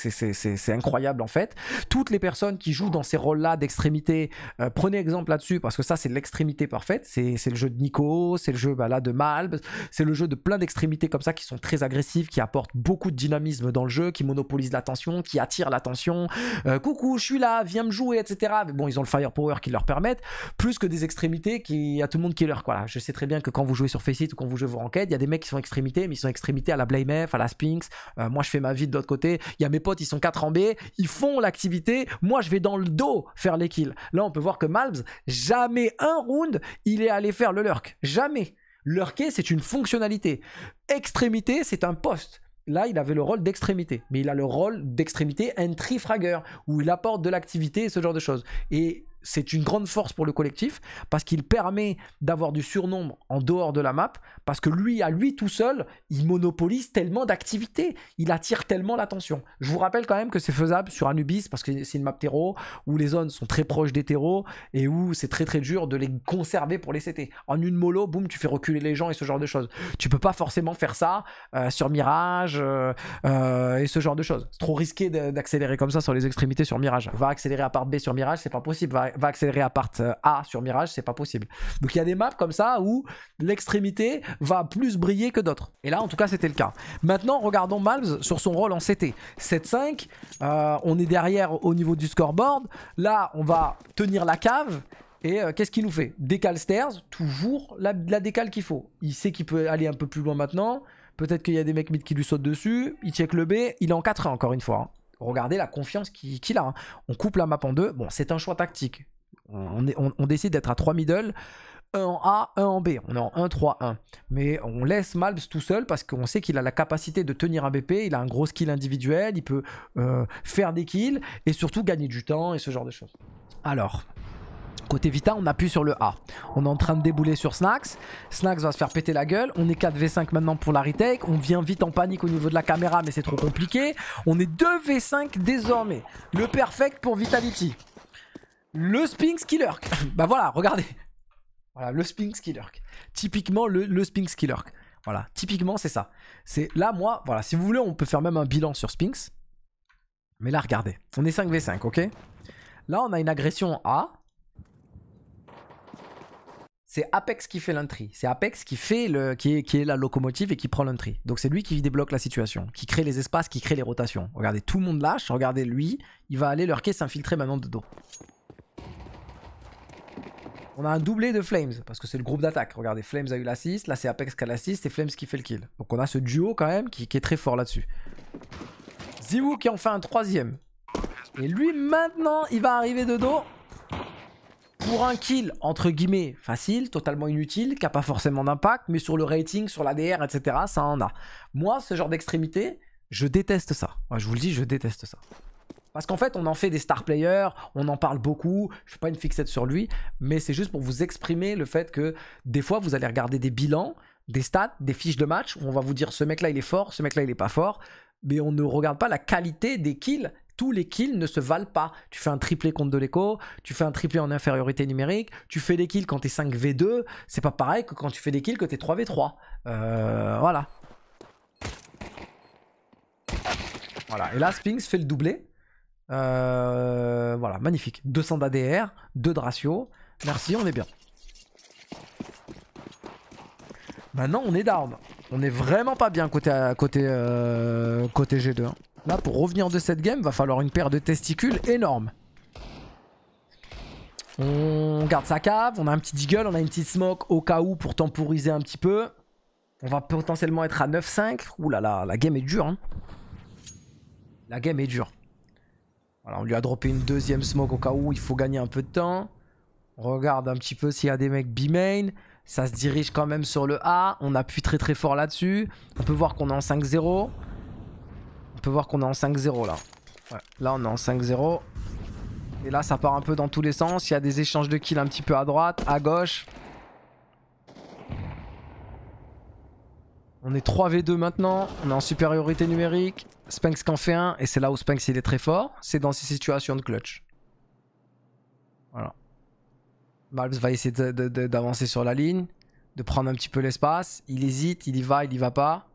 incroyable en fait. Toutes les personnes qui jouent dans ces rôles-là d'extrémité, euh, prenez exemple là-dessus parce que ça, c'est l'extrémité parfaite. C'est le jeu de Nico, c'est le jeu bah, là de Malb, c'est le jeu de plein d'extrémités comme ça qui sont très agressives, qui apportent beaucoup de dynamisme dans le jeu, qui monopolisent l'attention, qui attirent l'attention. Euh, coucou, je suis là, viens me jouer, etc. Mais bon, ils ont le firepower qui leur permettent, plus que des extrémités qui à tout le monde qui leur quoi. Je sais très bien que quand vous jouez sur Faceit ou quand vous jouez vos enquêtes, il y a des mecs qui sont extrémités, mais ils sont extrémités à la Blamef, à la Spinx. Euh, moi, je fais ma vie de l'autre côté. Il y a mes potes, ils sont 4 en B, ils font l'activité. Moi, je vais dans le dos faire les kills. Là, on peut voir que Malbs, jamais un round, il est allé faire le lurk. Jamais. Lurker, c'est une fonctionnalité. Extrémité, c'est un poste. Là, il avait le rôle d'extrémité, mais il a le rôle d'extrémité entry fragger, où il apporte de l'activité et ce genre de choses. Et c'est une grande force pour le collectif parce qu'il permet d'avoir du surnombre en dehors de la map parce que lui à lui tout seul il monopolise tellement d'activités. Il attire tellement l'attention. Je vous rappelle quand même que c'est faisable sur Anubis parce que c'est une map terreau où les zones sont très proches des terreaux et où c'est très très dur de les conserver pour les CT en une mollo boum tu fais reculer les gens et ce genre de choses. Tu peux pas forcément faire ça euh, sur Mirage euh, euh, et ce genre de choses. C'est trop risqué d'accélérer comme ça sur les extrémités sur Mirage. Va accélérer à part B sur Mirage c'est pas possible accélérer à part euh, A sur Mirage, c'est pas possible. Donc il y a des maps comme ça où l'extrémité va plus briller que d'autres. Et là, en tout cas, c'était le cas. Maintenant, regardons Malbs sur son rôle en CT. 7-5, euh, on est derrière au niveau du scoreboard. Là, on va tenir la cave. Et euh, qu'est-ce qu'il nous fait? Décale stairs, toujours la, décale qu'il faut. Il sait qu'il peut aller un peu plus loin maintenant. Peut-être qu'il y a des mecs mid qui lui sautent dessus. Il check le B. Il est en 4 encore une fois. Hein. Regardez la confiance qu'il a. Hein. On coupe la map en deux. Bon, c'est un choix tactique. On, décide d'être à 3 middle. Un en A, un en B. On est en 1, 3, 1. Mais on laisse Malbs tout seul parce qu'on sait qu'il a la capacité de tenir un BP, il a un gros skill individuel, il peut euh, faire des kills et surtout gagner du temps et ce genre de choses. Alors, Côté Vita, on appuie sur le A. On est en train de débouler sur Snax. Snax va se faire péter la gueule. On est 4v5 maintenant pour la retake. On vient vite en panique au niveau de la caméra, mais c'est trop compliqué. On est 2v5 désormais. Le perfect pour Vitality. Le Spinx Killer. <laughs> bah voilà, regardez. Voilà, le Sphinx qui. Typiquement, le, le Sphinx qui lurk. Voilà, typiquement, c'est ça. C'est Là, moi, voilà, si vous voulez, on peut faire même un bilan sur Sphinx. Mais là, regardez, on est 5v5, ok? Là, on a une agression A. C'est Apex qui fait l'entry. C'est Apex qui est, la locomotive et qui prend l'entry. Donc c'est lui qui débloque la situation, qui crée les espaces, qui crée les rotations. Regardez, tout le monde lâche. Regardez lui, il va aller lurker, s'infiltrer maintenant de dos. On a un doublé de Flames, parce que c'est le groupe d'attaque. Regardez, Flames a eu l'assist, là c'est Apex qui a l'assist, et Flames qui fait le kill. Donc on a ce duo quand même qui, est très fort là-dessus. Ziwu qui en fait un troisième. Et lui maintenant, il va arriver de dos pour un kill, entre guillemets, facile, totalement inutile, qui n'a pas forcément d'impact, mais sur le rating, sur l'ADR, etc., ça en a. Moi, ce genre d'extrémité, je déteste ça. Je vous le dis, je déteste ça. Parce qu'en fait, on en fait des star players, on en parle beaucoup, je fais pas une fixette sur lui, mais c'est juste pour vous exprimer le fait que des fois, vous allez regarder des bilans, des stats, des fiches de match, où on va vous dire ce mec-là, il est fort, ce mec-là, il est pas fort, mais on ne regarde pas la qualité des kills tous les kills ne se valent pas. Tu fais un triplé contre de l'écho, tu fais un triplé en infériorité numérique, tu fais des kills quand t'es 5v2, c'est pas pareil que quand tu fais des kills que t'es 3v3. Euh, voilà. Voilà, et là Sphinx fait le doublé. Euh, voilà, magnifique. 200 d'ADR, 2 de ratio. Merci, on est bien. Maintenant, on est down. On est vraiment pas bien côté, côté, euh, côté G2. Là, pour revenir de cette game, va falloir une paire de testicules énorme. On garde sa cave, on a un petit deagle, on a une petite smoke au cas où pour temporiser un petit peu. On va potentiellement être à 9-5. Ouh là là, la game est dure. Hein. La game est dure. On lui a droppé une deuxième smoke au cas où il faut gagner un peu de temps. On regarde un petit peu s'il y a des mecs B-main. Ça se dirige quand même sur le A. On appuie très très fort là-dessus. On peut voir qu'on est en 5-0. On peut voir qu'on est en 5-0 là. Là on est en 5-0. Et là ça part un peu dans tous les sens. Il y a des échanges de kills un petit peu à droite, à gauche. On est 3v2 maintenant. On est en supériorité numérique. Spanx en fait un. Et c'est là où Spanx il est très fort. C'est dans ces situations de clutch. Voilà. Malbs va essayer d'avancer sur la ligne. De prendre un petit peu l'espace. Il hésite, il y va, il y va pas.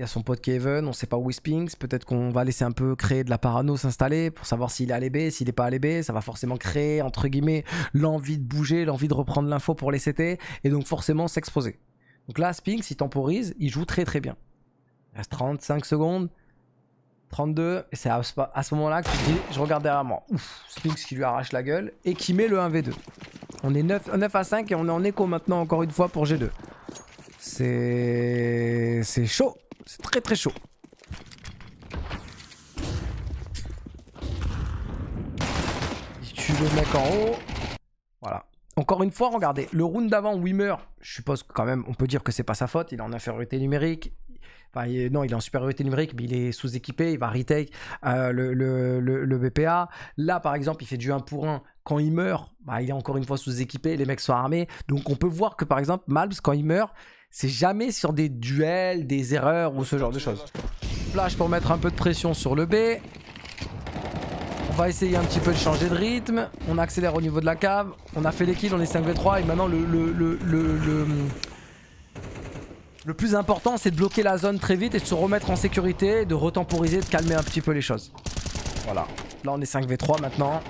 Il y a son pote Kevin, on sait pas où il Peut-être qu'on va laisser un peu créer de la parano s'installer pour savoir s'il est allé B, s'il est pas allé B. Ça va forcément créer, entre guillemets, l'envie de bouger, l'envie de reprendre l'info pour les CT et donc forcément s'exposer. Donc là, Spinks, il temporise, il joue très très bien. Il reste 35 secondes, 32, et c'est à ce moment-là que je dis, je regarde derrière moi. Ouf, Spinks qui lui arrache la gueule et qui met le 1v2. On est 9, 9 à 5 et on est en écho maintenant encore une fois pour G2. C'est... C'est chaud c'est très très chaud. Il tue le mec en haut. Voilà. Encore une fois, regardez, le round d'avant où il meurt, je suppose que quand même, on peut dire que c'est pas sa faute, il est en infériorité numérique. Enfin, non, il est en supériorité numérique, mais il est sous-équipé, il va retake euh, le, le, BPA. Là, par exemple, il fait du 1 pour 1. Quand il meurt, bah, il est encore une fois sous-équipé, les mecs sont armés. Donc on peut voir que, par exemple, Malbs, quand il meurt, c'est jamais sur des duels, des erreurs ou ce genre de choses. Flash pour mettre un peu de pression sur le B. On va essayer un petit peu de changer de rythme. On accélère au niveau de la cave. On a fait les kills, on est 5v3 et maintenant le, le, le, le, le plus important c'est de bloquer la zone très vite et de se remettre en sécurité, de retemporiser, de calmer un petit peu les choses. Voilà. Là on est 5v3 maintenant.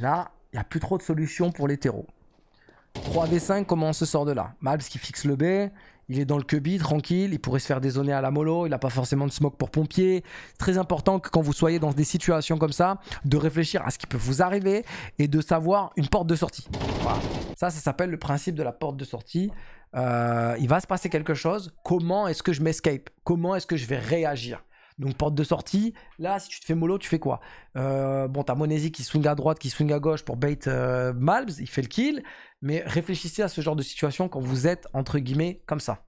Là, il n'y a plus trop de solutions pour terreaux. 3v5, comment on se sort de là? Malbs qui fixe le B, il est dans le cubby, tranquille, il pourrait se faire dézoner à la mollo, il n'a pas forcément de smoke pour pompier. Très important que quand vous soyez dans des situations comme ça, de réfléchir à ce qui peut vous arriver et de savoir une porte de sortie. Ça, ça s'appelle le principe de la porte de sortie. Euh, il va se passer quelque chose, comment est-ce que je m'escape? Comment est-ce que je vais réagir? Donc porte de sortie, là si tu te fais mollo, tu fais quoi? Euh, Bon, t'as Monesi qui swing à droite, qui swing à gauche pour bait euh, Malbs, il fait le kill. Mais réfléchissez à ce genre de situation quand vous êtes entre guillemets comme ça.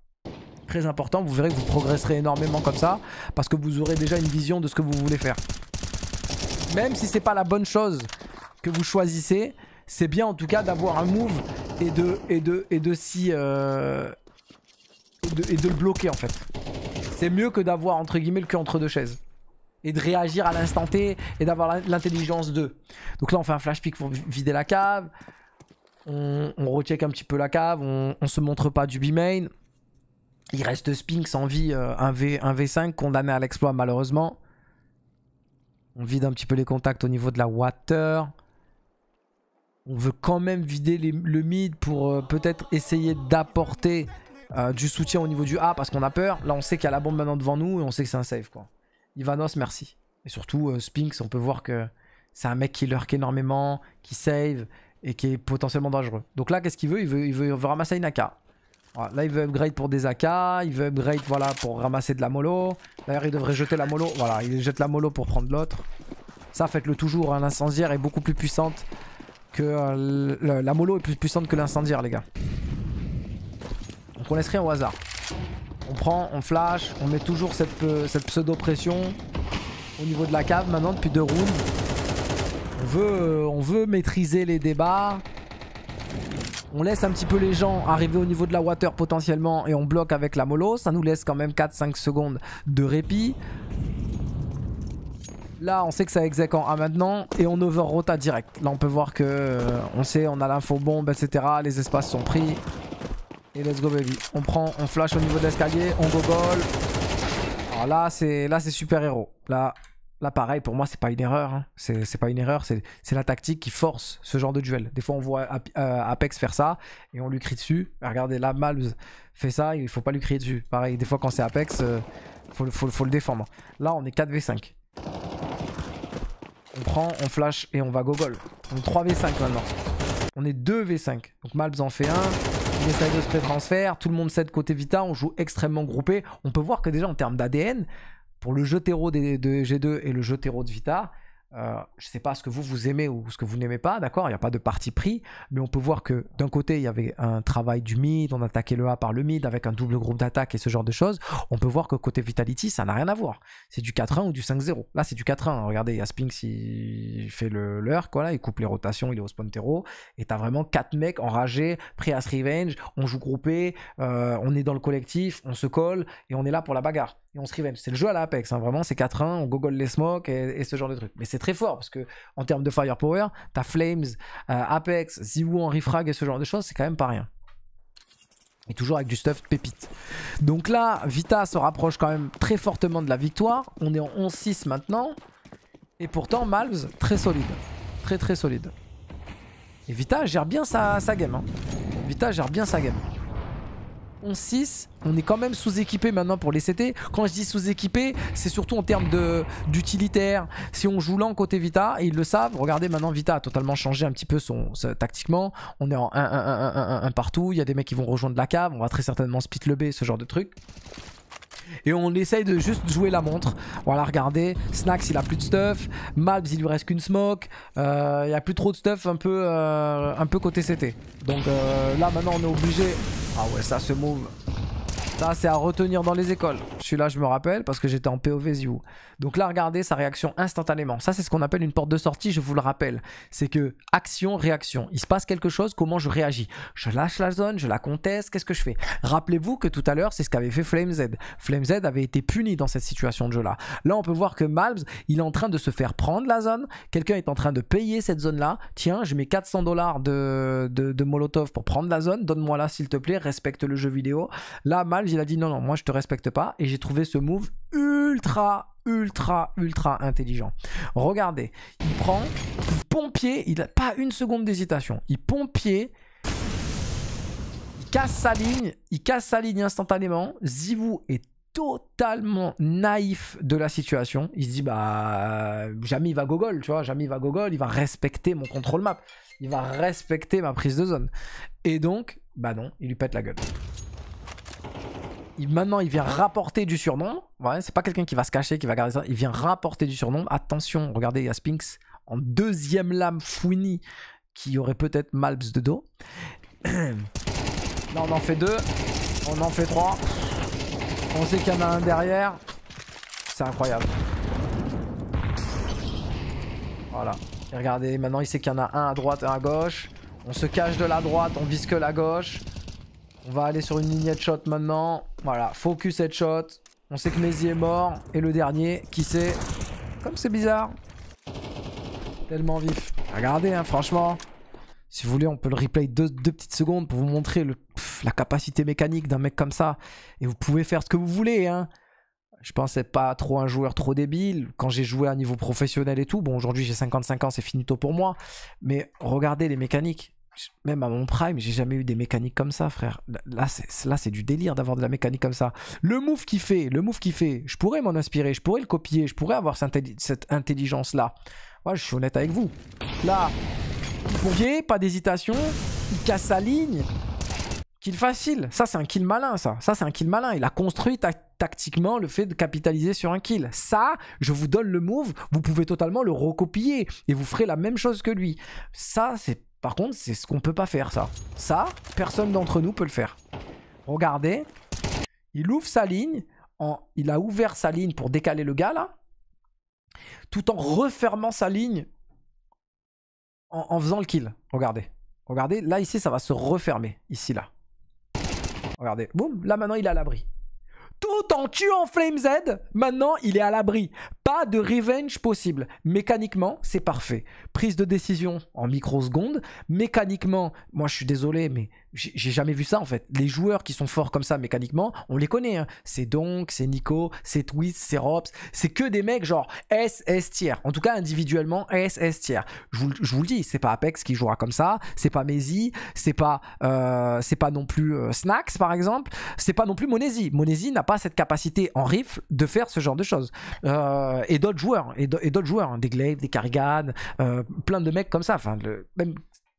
Très important, vous verrez que vous progresserez énormément comme ça parce que vous aurez déjà une vision de ce que vous voulez faire. Même si c'est pas la bonne chose que vous choisissez, c'est bien en tout cas d'avoir un move et de et de et de si euh, et de le bloquer en fait. C'est mieux que d'avoir entre guillemets le cul entre deux chaises. Et de réagir à l'instant T et d'avoir l'intelligence de. Donc là on fait un flash pick pour vider la cave. On, on recheck un petit peu la cave. On, on se montre pas du B-main. Il reste Spinks en vie, euh, un, v, un V5 condamné à l'exploit malheureusement. On vide un petit peu les contacts au niveau de la water. On veut quand même vider le mid pour euh, peut-être essayer d'apporter euh, du soutien au niveau du A parce qu'on a peur. Là, on sait qu'il y a la bombe maintenant devant nous et on sait que c'est un save. Quoi. Ivanos, merci. Et surtout, euh, Spinks, on peut voir que c'est un mec qui lurk énormément, qui save et qui est potentiellement dangereux. Donc là, qu'est-ce qu'il veut? Il veut, il veut, ramasser une AK. là, il veut upgrade pour des AK. Il veut upgrade voilà, pour ramasser de la mollo. D'ailleurs, il devrait jeter la mollo. Voilà, il jette la mollo pour prendre l'autre. Ça, faites-le toujours. Hein. L'incendiaire est beaucoup plus puissante que... Euh, la mollo est plus puissante que l'incendiaire, les gars. Donc on laisse rien au hasard. On prend, on flash, on met toujours cette, pseudo-pression au niveau de la cave maintenant depuis deux rounds. On veut, euh, on veut maîtriser les débats. On laisse un petit peu les gens arriver au niveau de la water potentiellement et on bloque avec la mollo. Ça nous laisse quand même 4-5 secondes de répit. Là, on sait que ça exec en A maintenant et on over rota direct. Là, on peut voir que euh, on sait, on a l'info bombe, etc. Les espaces sont pris. Et let's go baby. On prend, on flash au niveau de l'escalier, on gogole. Alors là c'est là c'est super héros. Là, là pareil pour moi c'est pas une erreur. Hein. C'est pas une erreur, c'est la tactique qui force ce genre de duel. Des fois on voit euh, Apex faire ça et on lui crie dessus. Regardez là Malz fait ça, il faut pas lui crier dessus. Pareil, des fois quand c'est Apex, euh, faut, faut, faut, le défendre. Là on est 4v5. On prend, on flash et on va gogol. On est 3v5 maintenant. On est 2v5. Donc Malz en fait un. Il essaye de se pré-transfert, tout le monde sait de côté Vita, on joue extrêmement groupé. On peut voir que déjà en termes d'ADN, pour le jeu terreau de G2 et le jeu terreau de Vita, euh, je sais pas ce que vous vous aimez ou ce que vous n'aimez pas, d'accord Il n'y a pas de parti pris, mais on peut voir que d'un côté il y avait un travail du mid, on attaquait le A par le mid avec un double groupe d'attaque et ce genre de choses. On peut voir que côté Vitality ça n'a rien à voir. C'est du 4-1 ou du 5-0. Là c'est du 4-1. Regardez, il y a Spinks, il fait le leur, quoi il coupe les rotations, il est au spawn terreau et t'as vraiment 4 mecs enragés, prêts à se revenge. On joue groupé, euh, on est dans le collectif, on se colle et on est là pour la bagarre et on se revenge. C'est le jeu à l'Apex, hein. vraiment, c'est 4-1, on gogole les smokes et, ce genre de trucs. Mais c'est très fort parce que en termes de firepower, t'as Flames, euh, Apex, Ziwu en refrag et ce genre de choses, c'est quand même pas rien. Et toujours avec du stuff pépite. Donc là, Vita se rapproche quand même très fortement de la victoire. On est en 11-6 maintenant. Et pourtant, Malves, très solide. Très très solide. Et Vita gère bien sa, sa game. Hein. Vita gère bien sa game. 11-6, on est quand même sous-équipé maintenant pour les CT. Quand je dis sous-équipé, c'est surtout en termes d'utilitaire. Si on joue lent côté Vita, et ils le savent, regardez maintenant Vita a totalement changé un petit peu son, tactiquement. On est en 1-1-1-1 partout, il y a des mecs qui vont rejoindre la cave, on va très certainement split le B, ce genre de truc. Et on essaye de juste jouer la montre. Voilà, regardez. Snacks, il a plus de stuff. Malbs, il lui reste qu'une smoke. Euh, il n'y a plus trop de stuff un peu, euh, un peu côté CT. Donc euh, là, maintenant, on est obligé. Ah ouais, ça se move. Ça, c'est à retenir dans les écoles. Celui-là, je me rappelle parce que j'étais en POV Zio. Donc là, regardez sa réaction instantanément. Ça, c'est ce qu'on appelle une porte de sortie, je vous le rappelle. C'est que action, réaction. Il se passe quelque chose, comment je réagis? Je lâche la zone, je la conteste, qu'est-ce que je fais? Rappelez-vous que tout à l'heure, c'est ce qu'avait fait FlameZ. FlameZ avait été puni dans cette situation de jeu-là. Là, on peut voir que Malbs, il est en train de se faire prendre la zone. Quelqu'un est en train de payer cette zone-là. Tiens, je mets 400 dollars de, de, Molotov pour prendre la zone. Donne-moi là, s'il te plaît. Respecte le jeu vidéo. Là, Malbs, il a dit non, non, moi, je te respecte pas. Et j'ai trouvé ce move ultra ultra, ultra intelligent. Regardez, il prend, il pompier, il n'a pas une seconde d'hésitation. Il pompier, il casse sa ligne, il casse sa ligne instantanément. Zivu est totalement naïf de la situation. Il se dit, bah, jamais il va gogol, tu vois, jamais il va gogol, il va respecter mon contrôle map. Il va respecter ma prise de zone. Et donc, bah non, il lui pète la gueule maintenant, il vient rapporter du surnombre. Ouais, c'est pas quelqu'un qui va se cacher, qui va garder ça. Il vient rapporter du surnombre. Attention, regardez, il y a Spinks en deuxième lame fouini qui aurait peut-être Malbs de dos. Là, on en fait deux. On en fait trois. On sait qu'il y en a un derrière. C'est incroyable. Voilà. Regardez, maintenant il sait qu'il y en a un à droite un à gauche. On se cache de la droite, on vise que la gauche. On va aller sur une ligne headshot maintenant. Voilà, focus headshot. On sait que Mézi est mort. Et le dernier, qui c'est Comme c'est bizarre. Tellement vif. Regardez, hein, franchement. Si vous voulez, on peut le replay deux, petites secondes pour vous montrer la capacité mécanique d'un mec comme ça. Et vous pouvez faire ce que vous voulez. Hein. Je pensais pas trop un joueur trop débile. Quand j'ai joué à niveau professionnel et tout, bon, aujourd'hui j'ai 55 ans, c'est finito pour moi. Mais regardez les mécaniques. Même à mon prime, j'ai jamais eu des mécaniques comme ça, frère. Là, c'est, là, c'est du délire d'avoir de la mécanique comme ça. Le move qu'il fait, le move qu'il fait, je pourrais m'en inspirer, je pourrais le copier, je pourrais avoir cette intelligence-là. Moi, je suis honnête avec vous. Là, voyez, pas d'hésitation, il casse sa ligne. Kill facile. Ça, c'est un kill malin, ça. Ça, c'est un kill malin. Il a construit tactiquement le fait de capitaliser sur un kill. Ça, je vous donne le move, vous pouvez totalement le recopier et vous ferez la même chose que lui. Ça, c'est par contre, c'est ce qu'on peut pas faire, ça. Ça, personne d'entre nous peut le faire. Regardez. Il ouvre sa ligne. Il a ouvert sa ligne pour décaler le gars, là. Tout en refermant sa ligne en, en faisant le kill. Regardez. Regardez, là, ici, ça va se refermer. Ici, là. Regardez. Boum. Là, maintenant, il est à l'abri tout en tuant Flame Z, maintenant il est à l'abri. Pas de revenge possible. Mécaniquement, c'est parfait. Prise de décision en microsecondes. Mécaniquement, moi je suis désolé, mais j'ai jamais vu ça en fait. Les joueurs qui sont forts comme ça mécaniquement, on les connaît. Hein. C'est Donk, c'est Nico, c'est Twist, c'est Robs. C'est que des mecs genre SS tiers. En tout cas, individuellement, SS tiers. Je vous, je vous le dis, c'est pas Apex qui jouera comme ça. C'est pas Mezi. C'est pas, euh, pas non plus euh, Snacks par exemple. C'est pas non plus Monesi. Monesi n'a pas cette capacité en rifle de faire ce genre de choses. Euh, et d'autres joueurs. Et d'autres joueurs. Hein. Des Glaive, des Carrigan. plein de mecs comme ça. Enfin, même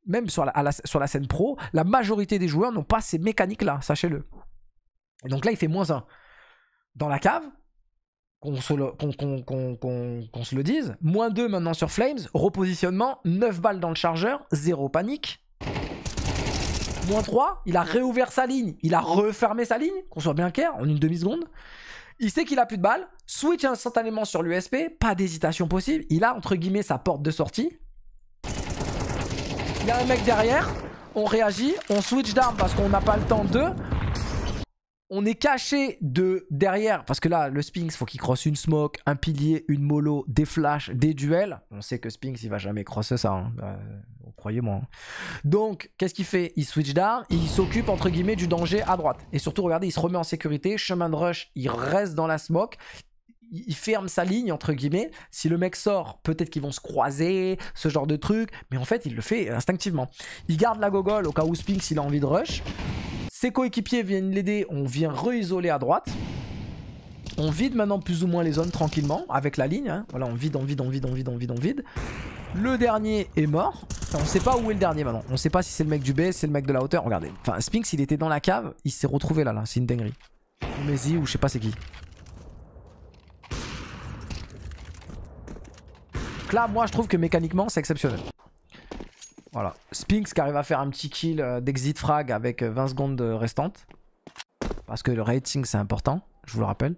même sur la, scène pro, la majorité des joueurs n'ont pas ces mécaniques-là, sachez-le. Donc là, il fait moins 1. Dans la cave, qu'on se, se, le dise, moins 2 maintenant sur Flames, repositionnement, 9 balles dans le chargeur, 0 panique. Moins 3, il a réouvert sa ligne, il a refermé sa ligne, qu'on soit bien clair, en une demi-seconde. Il sait qu'il a plus de balles, switch instantanément sur l'USP, pas d'hésitation possible, il a entre guillemets sa porte de sortie, il y mec derrière. On réagit. On switch d'armes parce qu'on n'a pas le temps de. On est caché de derrière. Parce que là, le Sphinx, faut qu'il crosse une smoke, un pilier, une mollo, des flashs, des duels. On sait que Sphinx, il va jamais crosser ça. Hein. Bah, croyez-moi. Hein. Donc, qu'est-ce qu'il fait? Il switch d'armes. Il s'occupe, entre guillemets, du danger à droite. Et surtout, regardez, il se remet en sécurité. Chemin de rush, il reste dans la smoke il ferme sa ligne, entre guillemets. Si le mec sort, peut-être qu'ils vont se croiser, ce genre de truc. Mais en fait, il le fait instinctivement. Il garde la gogole au cas où Spinks, il a envie de rush. Ses coéquipiers viennent l'aider. On vient re-isoler à droite. On vide maintenant plus ou moins les zones tranquillement avec la ligne. Hein. Voilà, on vide, on vide, on vide, on vide, on vide, on vide. Le dernier est mort. on sait pas où est le dernier maintenant. On sait pas si c'est le mec du B, c'est le mec de la hauteur. Regardez. Enfin, Spinks, il était dans la cave. Il s'est retrouvé là, là. C'est une dinguerie. Ou ou je sais pas c'est qui. Là, moi, je trouve que mécaniquement, c'est exceptionnel. Voilà. Spinks qui arrive à faire un petit kill euh, d'exit frag avec 20 euh, secondes restantes. Parce que le rating, c'est important, je vous le rappelle.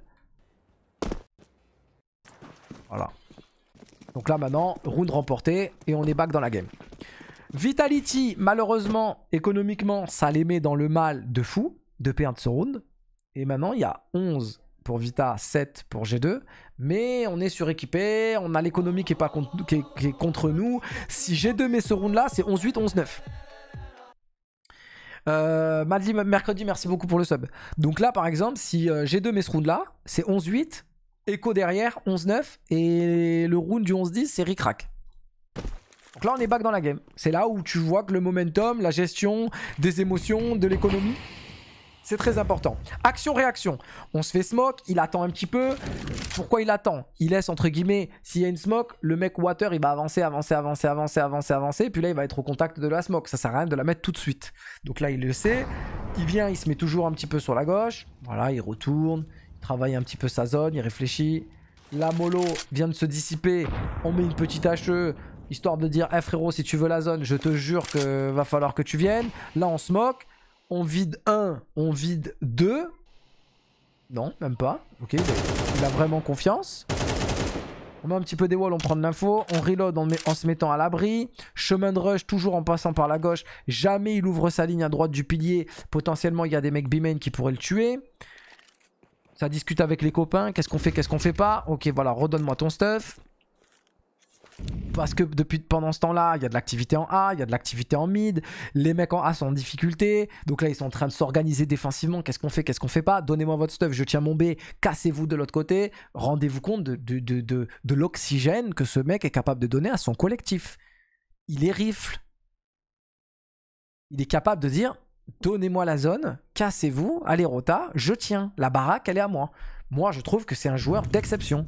Voilà. Donc là, maintenant, round remporté et on est back dans la game. Vitality, malheureusement, économiquement, ça les met dans le mal de fou de perdre ce round. Et maintenant, il y a 11 pour Vita, 7 pour G2. Mais on est suréquipé, on a l'économie qui, est contre nous. Si G2 met ce round-là, c'est 11-8, 11-9. Euh, mercredi, merci beaucoup pour le sub. Donc là, par exemple, si euh, G2 met ce round-là, c'est 11-8, Echo derrière, 11-9, et le round du 11-10, c'est Ricrac. Donc là, on est back dans la game. C'est là où tu vois que le momentum, la gestion des émotions, de l'économie, c'est très important. Action-réaction. On se fait smoke, il attend un petit peu. Pourquoi il attend? Il laisse entre guillemets, s'il y a une smoke, le mec water, il va avancer, avancer, avancer, avancer, avancer, avancer. Puis là, il va être au contact de la smoke. Ça sert à rien de la mettre tout de suite. Donc là, il le sait. Il vient, il se met toujours un petit peu sur la gauche. Voilà, il retourne. Il travaille un petit peu sa zone, il réfléchit. La mollo vient de se dissiper. On met une petite HE histoire de dire, eh frérot, si tu veux la zone, je te jure que va falloir que tu viennes. Là, on smoke on vide 1, on vide 2. Non, même pas. Ok, il a vraiment confiance. On met un petit peu des walls, on prend de l'info. On reload en, se mettant à l'abri. Chemin de rush, toujours en passant par la gauche. Jamais il ouvre sa ligne à droite du pilier. Potentiellement, il y a des mecs b qui pourraient le tuer. Ça discute avec les copains. Qu'est-ce qu'on fait, qu'est-ce qu'on fait pas? Ok, voilà, redonne-moi ton stuff. Parce que depuis pendant ce temps-là, il y a de l'activité en A, il y a de l'activité en mid. Les mecs en A sont en difficulté. Donc là, ils sont en train de s'organiser défensivement. Qu'est-ce qu'on fait, qu'est-ce qu'on fait pas? Donnez-moi votre stuff, je tiens mon B. Cassez-vous de l'autre côté. Rendez-vous compte de, de, l'oxygène que ce mec est capable de donner à son collectif. Il est rifle. Il est capable de dire Donnez-moi la zone, cassez-vous, allez rota, je tiens. La baraque, elle est à moi. Moi, je trouve que c'est un joueur d'exception.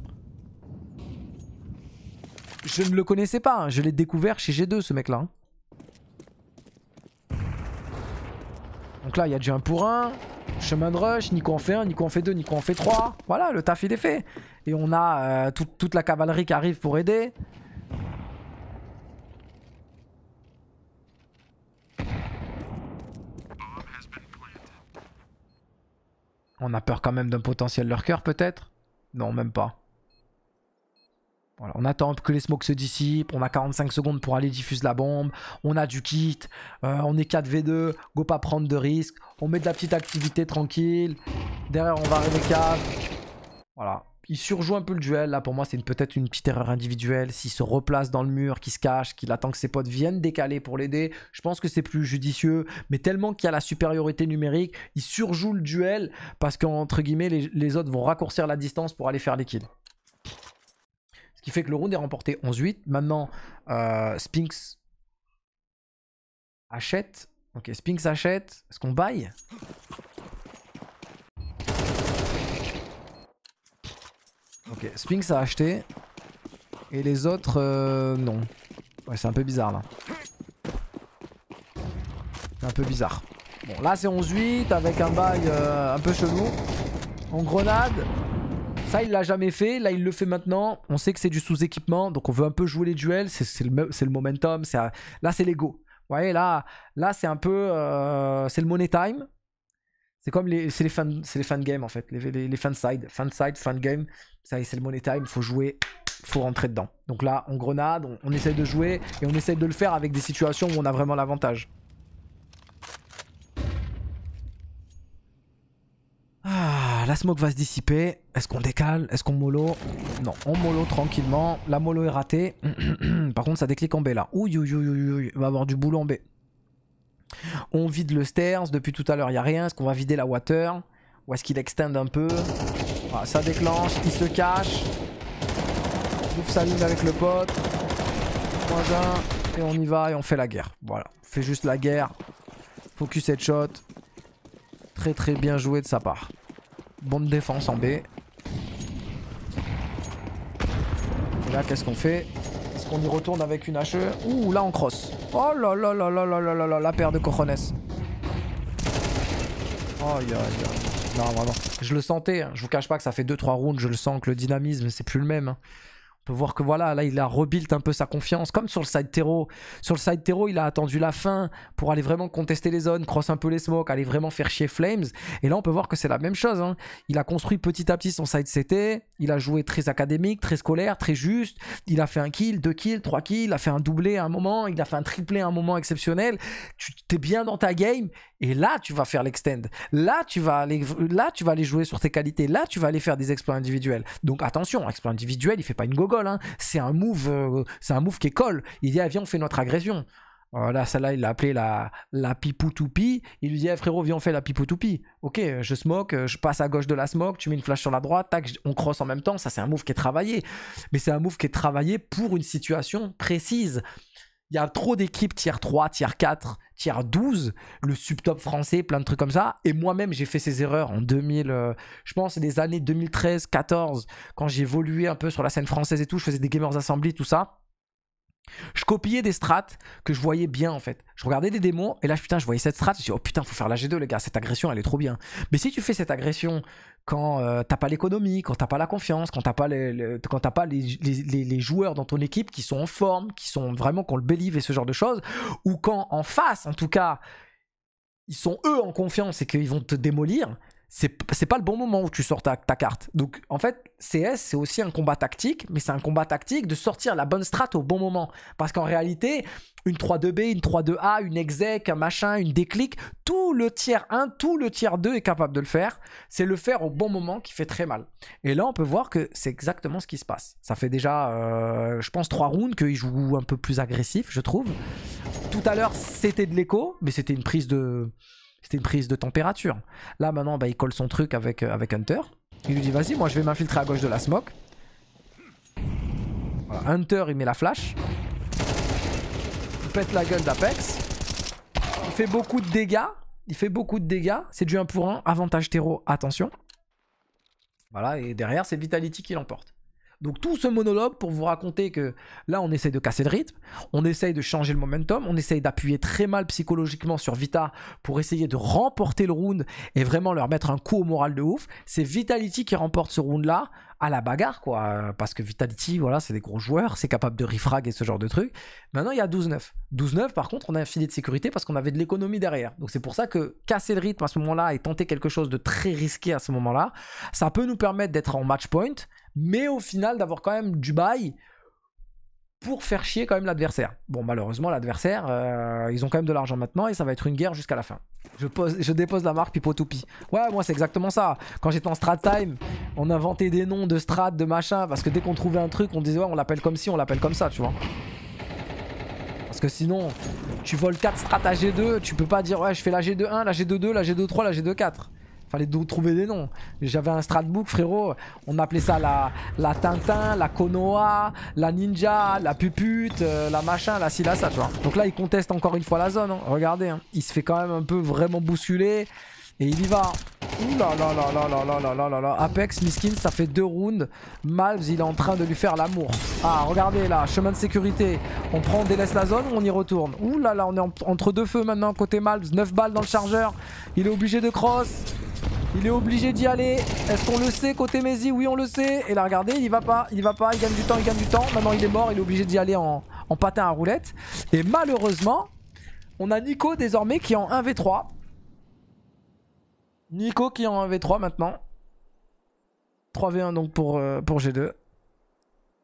Je ne le connaissais pas, hein. je l'ai découvert chez G2 ce mec là. Hein. Donc là il y a déjà un pour un, chemin de rush, Nico en fait un, Nico en fait deux, Nico en fait trois. Voilà, le taf il est fait. Et on a euh, toute la cavalerie qui arrive pour aider. On a peur quand même d'un potentiel lurker peut-être? Non, même pas on attend que les smokes se dissipent, on a 45 secondes pour aller diffuser la bombe, on a du kit, euh, on est 4v2, go pas prendre de risques, on met de la petite activité tranquille, derrière on va arriver cave. Voilà, il surjoue un peu le duel, là pour moi c'est peut-être une petite erreur individuelle, s'il se replace dans le mur, qu'il se cache, qu'il attend que ses potes viennent décaler pour l'aider, je pense que c'est plus judicieux, mais tellement qu'il y a la supériorité numérique, il surjoue le duel parce qu'entre guillemets les, les autres vont raccourcir la distance pour aller faire les kills qui fait que le round est remporté 11-8. Maintenant, euh, Spinks achète. Ok, Spinks achète. Est-ce qu'on baille? Ok, Spinks a acheté. Et les autres, euh, non. Ouais, c'est un peu bizarre là. C'est un peu bizarre. Bon, là c'est 11-8 avec un bail euh, un peu chelou. En grenade. Ça, il l'a jamais fait. Là, il le fait maintenant. On sait que c'est du sous-équipement. Donc, on veut un peu jouer les duels. C'est le, momentum. Là, c'est l'ego. Vous voyez, là, c'est un peu. Euh, c'est le money time. C'est comme les, les, fan, les fan games en fait. Les, les, fan side. Fan side, fan game. Ça, c'est le money time. Il faut jouer. Faut rentrer dedans. Donc là, on grenade. On, on essaye de jouer. Et on essaye de le faire avec des situations où on a vraiment l'avantage. Ah, la smoke va se dissiper. Est-ce qu'on décale? Est-ce qu'on mollo Non, on mollo tranquillement. La mollo est ratée. <clears throat> Par contre, ça déclic en B là. Ouh, ouh, ouh, Il va avoir du boulot en B. On vide le stairs. Depuis tout à l'heure, il n'y a rien. Est-ce qu'on va vider la water? Ou est-ce qu'il extend un peu? Ah, Ça déclenche. Il se cache. Ouf sa ligne avec le pote. Et on y va et on fait la guerre. Voilà. On fait juste la guerre. Focus headshot. Très très bien joué de sa part. Bonne défense en B. Et là, qu'est-ce qu'on fait Est-ce qu'on y retourne avec une HE Ouh, là on cross. Oh là là là là là là là là, la paire de cojones. Oh, aïe aïe. Non, vraiment. Je le sentais. Hein. Je vous cache pas que ça fait 2-3 rounds. Je le sens que le dynamisme, c'est plus le même. Hein peut voir que voilà, là, il a rebuilt un peu sa confiance, comme sur le side terreau. Sur le side terreau, il a attendu la fin pour aller vraiment contester les zones, cross un peu les smokes, aller vraiment faire chier Flames. Et là, on peut voir que c'est la même chose. Hein. Il a construit petit à petit son side CT. Il a joué très académique, très scolaire, très juste. Il a fait un kill, deux kills, trois kills. Il a fait un doublé à un moment. Il a fait un triplé à un moment exceptionnel. Tu t'es bien dans ta game. Et là, tu vas faire l'extend. Là, tu vas aller, là, tu vas aller jouer sur tes qualités. Là, tu vas aller faire des exploits individuels. Donc attention, exploit individuel, il fait pas une gogole. Hein. C'est un move, euh, c'est un move qui colle. Il dit, ah, viens, on fait notre agression. Voilà, celle-là, il l'a appelé la, la pipou-toupi. Il lui dit, eh, frérot, viens, on fait la pipou-toupi. Ok, je smoke, je passe à gauche de la smoke, tu mets une flash sur la droite, tac, on cross en même temps. Ça, c'est un move qui est travaillé. Mais c'est un move qui est travaillé pour une situation précise. Il y a trop d'équipes tier 3, tier 4, tier 12, le subtop français, plein de trucs comme ça. Et moi-même, j'ai fait ces erreurs en 2000, euh, je pense, des années 2013, 14, quand évolué un peu sur la scène française et tout, je faisais des Gamers Assembly, tout ça. Je copiais des strats que je voyais bien en fait. Je regardais des démos et là putain je voyais cette strat, je me dit oh putain faut faire la G2 les gars, cette agression elle est trop bien. Mais si tu fais cette agression quand euh, t'as pas l'économie, quand t'as pas la confiance, quand t'as pas les, quand t'as pas les, les, joueurs dans ton équipe qui sont en forme, qui sont vraiment qu'on le believe et ce genre de choses, ou quand en face en tout cas ils sont eux en confiance et qu'ils vont te démolir, c'est pas le bon moment où tu sors ta, ta carte. Donc en fait, CS c'est aussi un combat tactique, mais c'est un combat tactique de sortir la bonne strat au bon moment. Parce qu'en réalité, une 3-2B, une 3-2A, une exec, un machin, une déclic, tout le tiers 1, tout le tiers 2 est capable de le faire. C'est le faire au bon moment qui fait très mal. Et là, on peut voir que c'est exactement ce qui se passe. Ça fait déjà, euh, je pense, 3 rounds qu'il joue un peu plus agressif, je trouve. Tout à l'heure, c'était de l'écho, mais c'était une prise de c'était une prise de température. Là, maintenant, bah, il colle son truc avec, euh, avec Hunter. Il lui dit, vas-y, moi, je vais m'infiltrer à gauche de la smoke. Hunter, il met la flash. Il pète la gueule d'Apex. Il fait beaucoup de dégâts. Il fait beaucoup de dégâts. C'est du 1 pour 1. Avantage terreau, attention. Voilà, et derrière, c'est Vitality qui l'emporte. Donc tout ce monologue pour vous raconter que là on essaye de casser le rythme, on essaye de changer le momentum, on essaye d'appuyer très mal psychologiquement sur Vita pour essayer de remporter le round et vraiment leur mettre un coup au moral de ouf. C'est Vitality qui remporte ce round là à la bagarre quoi parce que Vitality voilà c'est des gros joueurs, c'est capable de refrag et ce genre de trucs. Maintenant il y a 12-9. 12-9 par contre on a un filet de sécurité parce qu'on avait de l'économie derrière. Donc c'est pour ça que casser le rythme à ce moment-là et tenter quelque chose de très risqué à ce moment-là, ça peut nous permettre d'être en match point mais au final d'avoir quand même du bail pour faire chier quand même l'adversaire. Bon, malheureusement, l'adversaire, euh, ils ont quand même de l'argent maintenant et ça va être une guerre jusqu'à la fin. Je, pose, je dépose la marque Pipo Toupi. Ouais, moi, c'est exactement ça. Quand j'étais en strat time, on inventait des noms de strat, de machin, parce que dès qu'on trouvait un truc, on disait, ouais, on l'appelle comme ci, on l'appelle comme ça, tu vois. Parce que sinon, tu voles 4 strats à G2, tu peux pas dire, ouais, je fais la G2-1, la G2-2, la G2-3, la G2-4. Fallait trouver des noms. J'avais un stratbook, frérot. On appelait ça la, la Tintin, la Konoha, la Ninja, la Pupute, euh, la machin, la ci, la ça, tu vois. Donc là, il conteste encore une fois la zone. Hein. Regardez, hein. il se fait quand même un peu vraiment bousculer. Et il y va. Ouh là là là là là là là là là Apex, Miskin, ça fait deux rounds. Malves, il est en train de lui faire l'amour. Ah, regardez là, chemin de sécurité. On prend, on délaisse la zone on y retourne Ouh là là, on est entre deux feux maintenant côté Malves. 9 balles dans le chargeur. Il est obligé de cross. Il est obligé d'y aller. Est-ce qu'on le sait côté Mezi Oui, on le sait. Et là, regardez, il y va pas. Il y va pas. Il gagne du temps, il gagne du temps. Maintenant, il est mort. Il est obligé d'y aller en, patin à roulette. Et malheureusement, on a Nico désormais qui est en 1v3. Nico qui est en 1v3 maintenant. 3v1 donc pour, euh, pour G2.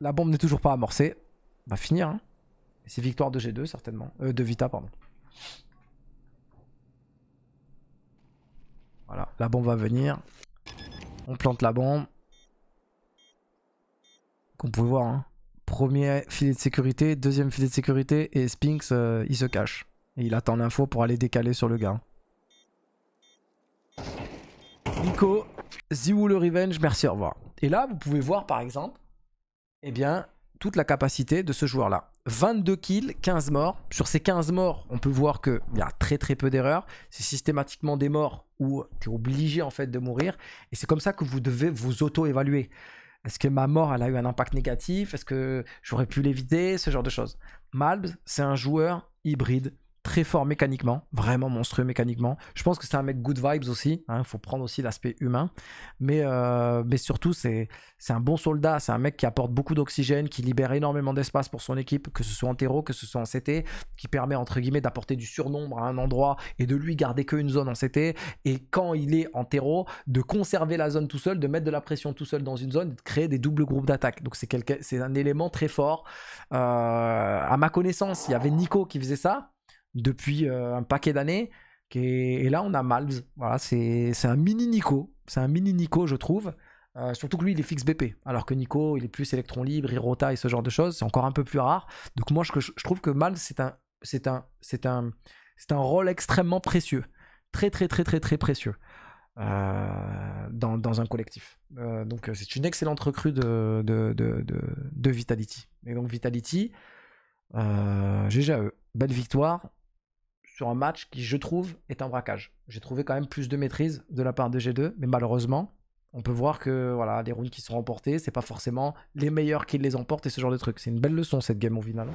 La bombe n'est toujours pas amorcée. On va finir. Hein. C'est victoire de G2 certainement. Euh, de Vita, pardon. Voilà, la bombe va venir. On plante la bombe. Comme vous pouvez voir, hein. premier filet de sécurité, deuxième filet de sécurité, et Spinks, euh, il se cache. Et il attend l'info pour aller décaler sur le gars. Nico, Ziwu le Revenge, merci, au revoir. Et là, vous pouvez voir par exemple, eh bien, toute la capacité de ce joueur-là. 22 kills, 15 morts. Sur ces 15 morts, on peut voir qu'il y a très très peu d'erreurs. C'est systématiquement des morts où tu es obligé en fait de mourir. Et c'est comme ça que vous devez vous auto-évaluer. Est-ce que ma mort, a eu un impact négatif? Est-ce que j'aurais pu l'éviter? Ce genre de choses. Malbs, c'est un joueur hybride très fort mécaniquement, vraiment monstrueux mécaniquement. Je pense que c'est un mec good vibes aussi, il hein, faut prendre aussi l'aspect humain. Mais, euh, mais surtout, c'est un bon soldat, c'est un mec qui apporte beaucoup d'oxygène, qui libère énormément d'espace pour son équipe, que ce soit en terreau, que ce soit en CT, qui permet entre guillemets d'apporter du surnombre à un endroit et de lui garder qu'une zone en CT. Et quand il est en terreau, de conserver la zone tout seul, de mettre de la pression tout seul dans une zone, de créer des doubles groupes d'attaque. Donc c'est un élément très fort. Euh, à ma connaissance, il y avait Nico qui faisait ça depuis euh, un paquet d'années. Et là, on a Malves. Voilà, c'est un mini Nico. C'est un mini Nico, je trouve. Euh, surtout que lui, il est fixe BP. Alors que Nico, il est plus électron libre, il rota et ce genre de choses. C'est encore un peu plus rare. Donc moi, je, trouve que Malves, c'est un, c'est un, c'est un, un rôle extrêmement précieux. Très, très, très, très, très précieux. Euh, dans, dans, un collectif. donc c'est une excellente recrue de, de, de, de, Vitality. Et donc Vitality, GGAE, belle victoire sur un match qui, je trouve, est un braquage. J'ai trouvé quand même plus de maîtrise de la part de G2, mais malheureusement, on peut voir que voilà, les rounds qui sont remportés, c'est pas forcément les meilleurs qui les emportent et ce genre de trucs. C'est une belle leçon cette game au final.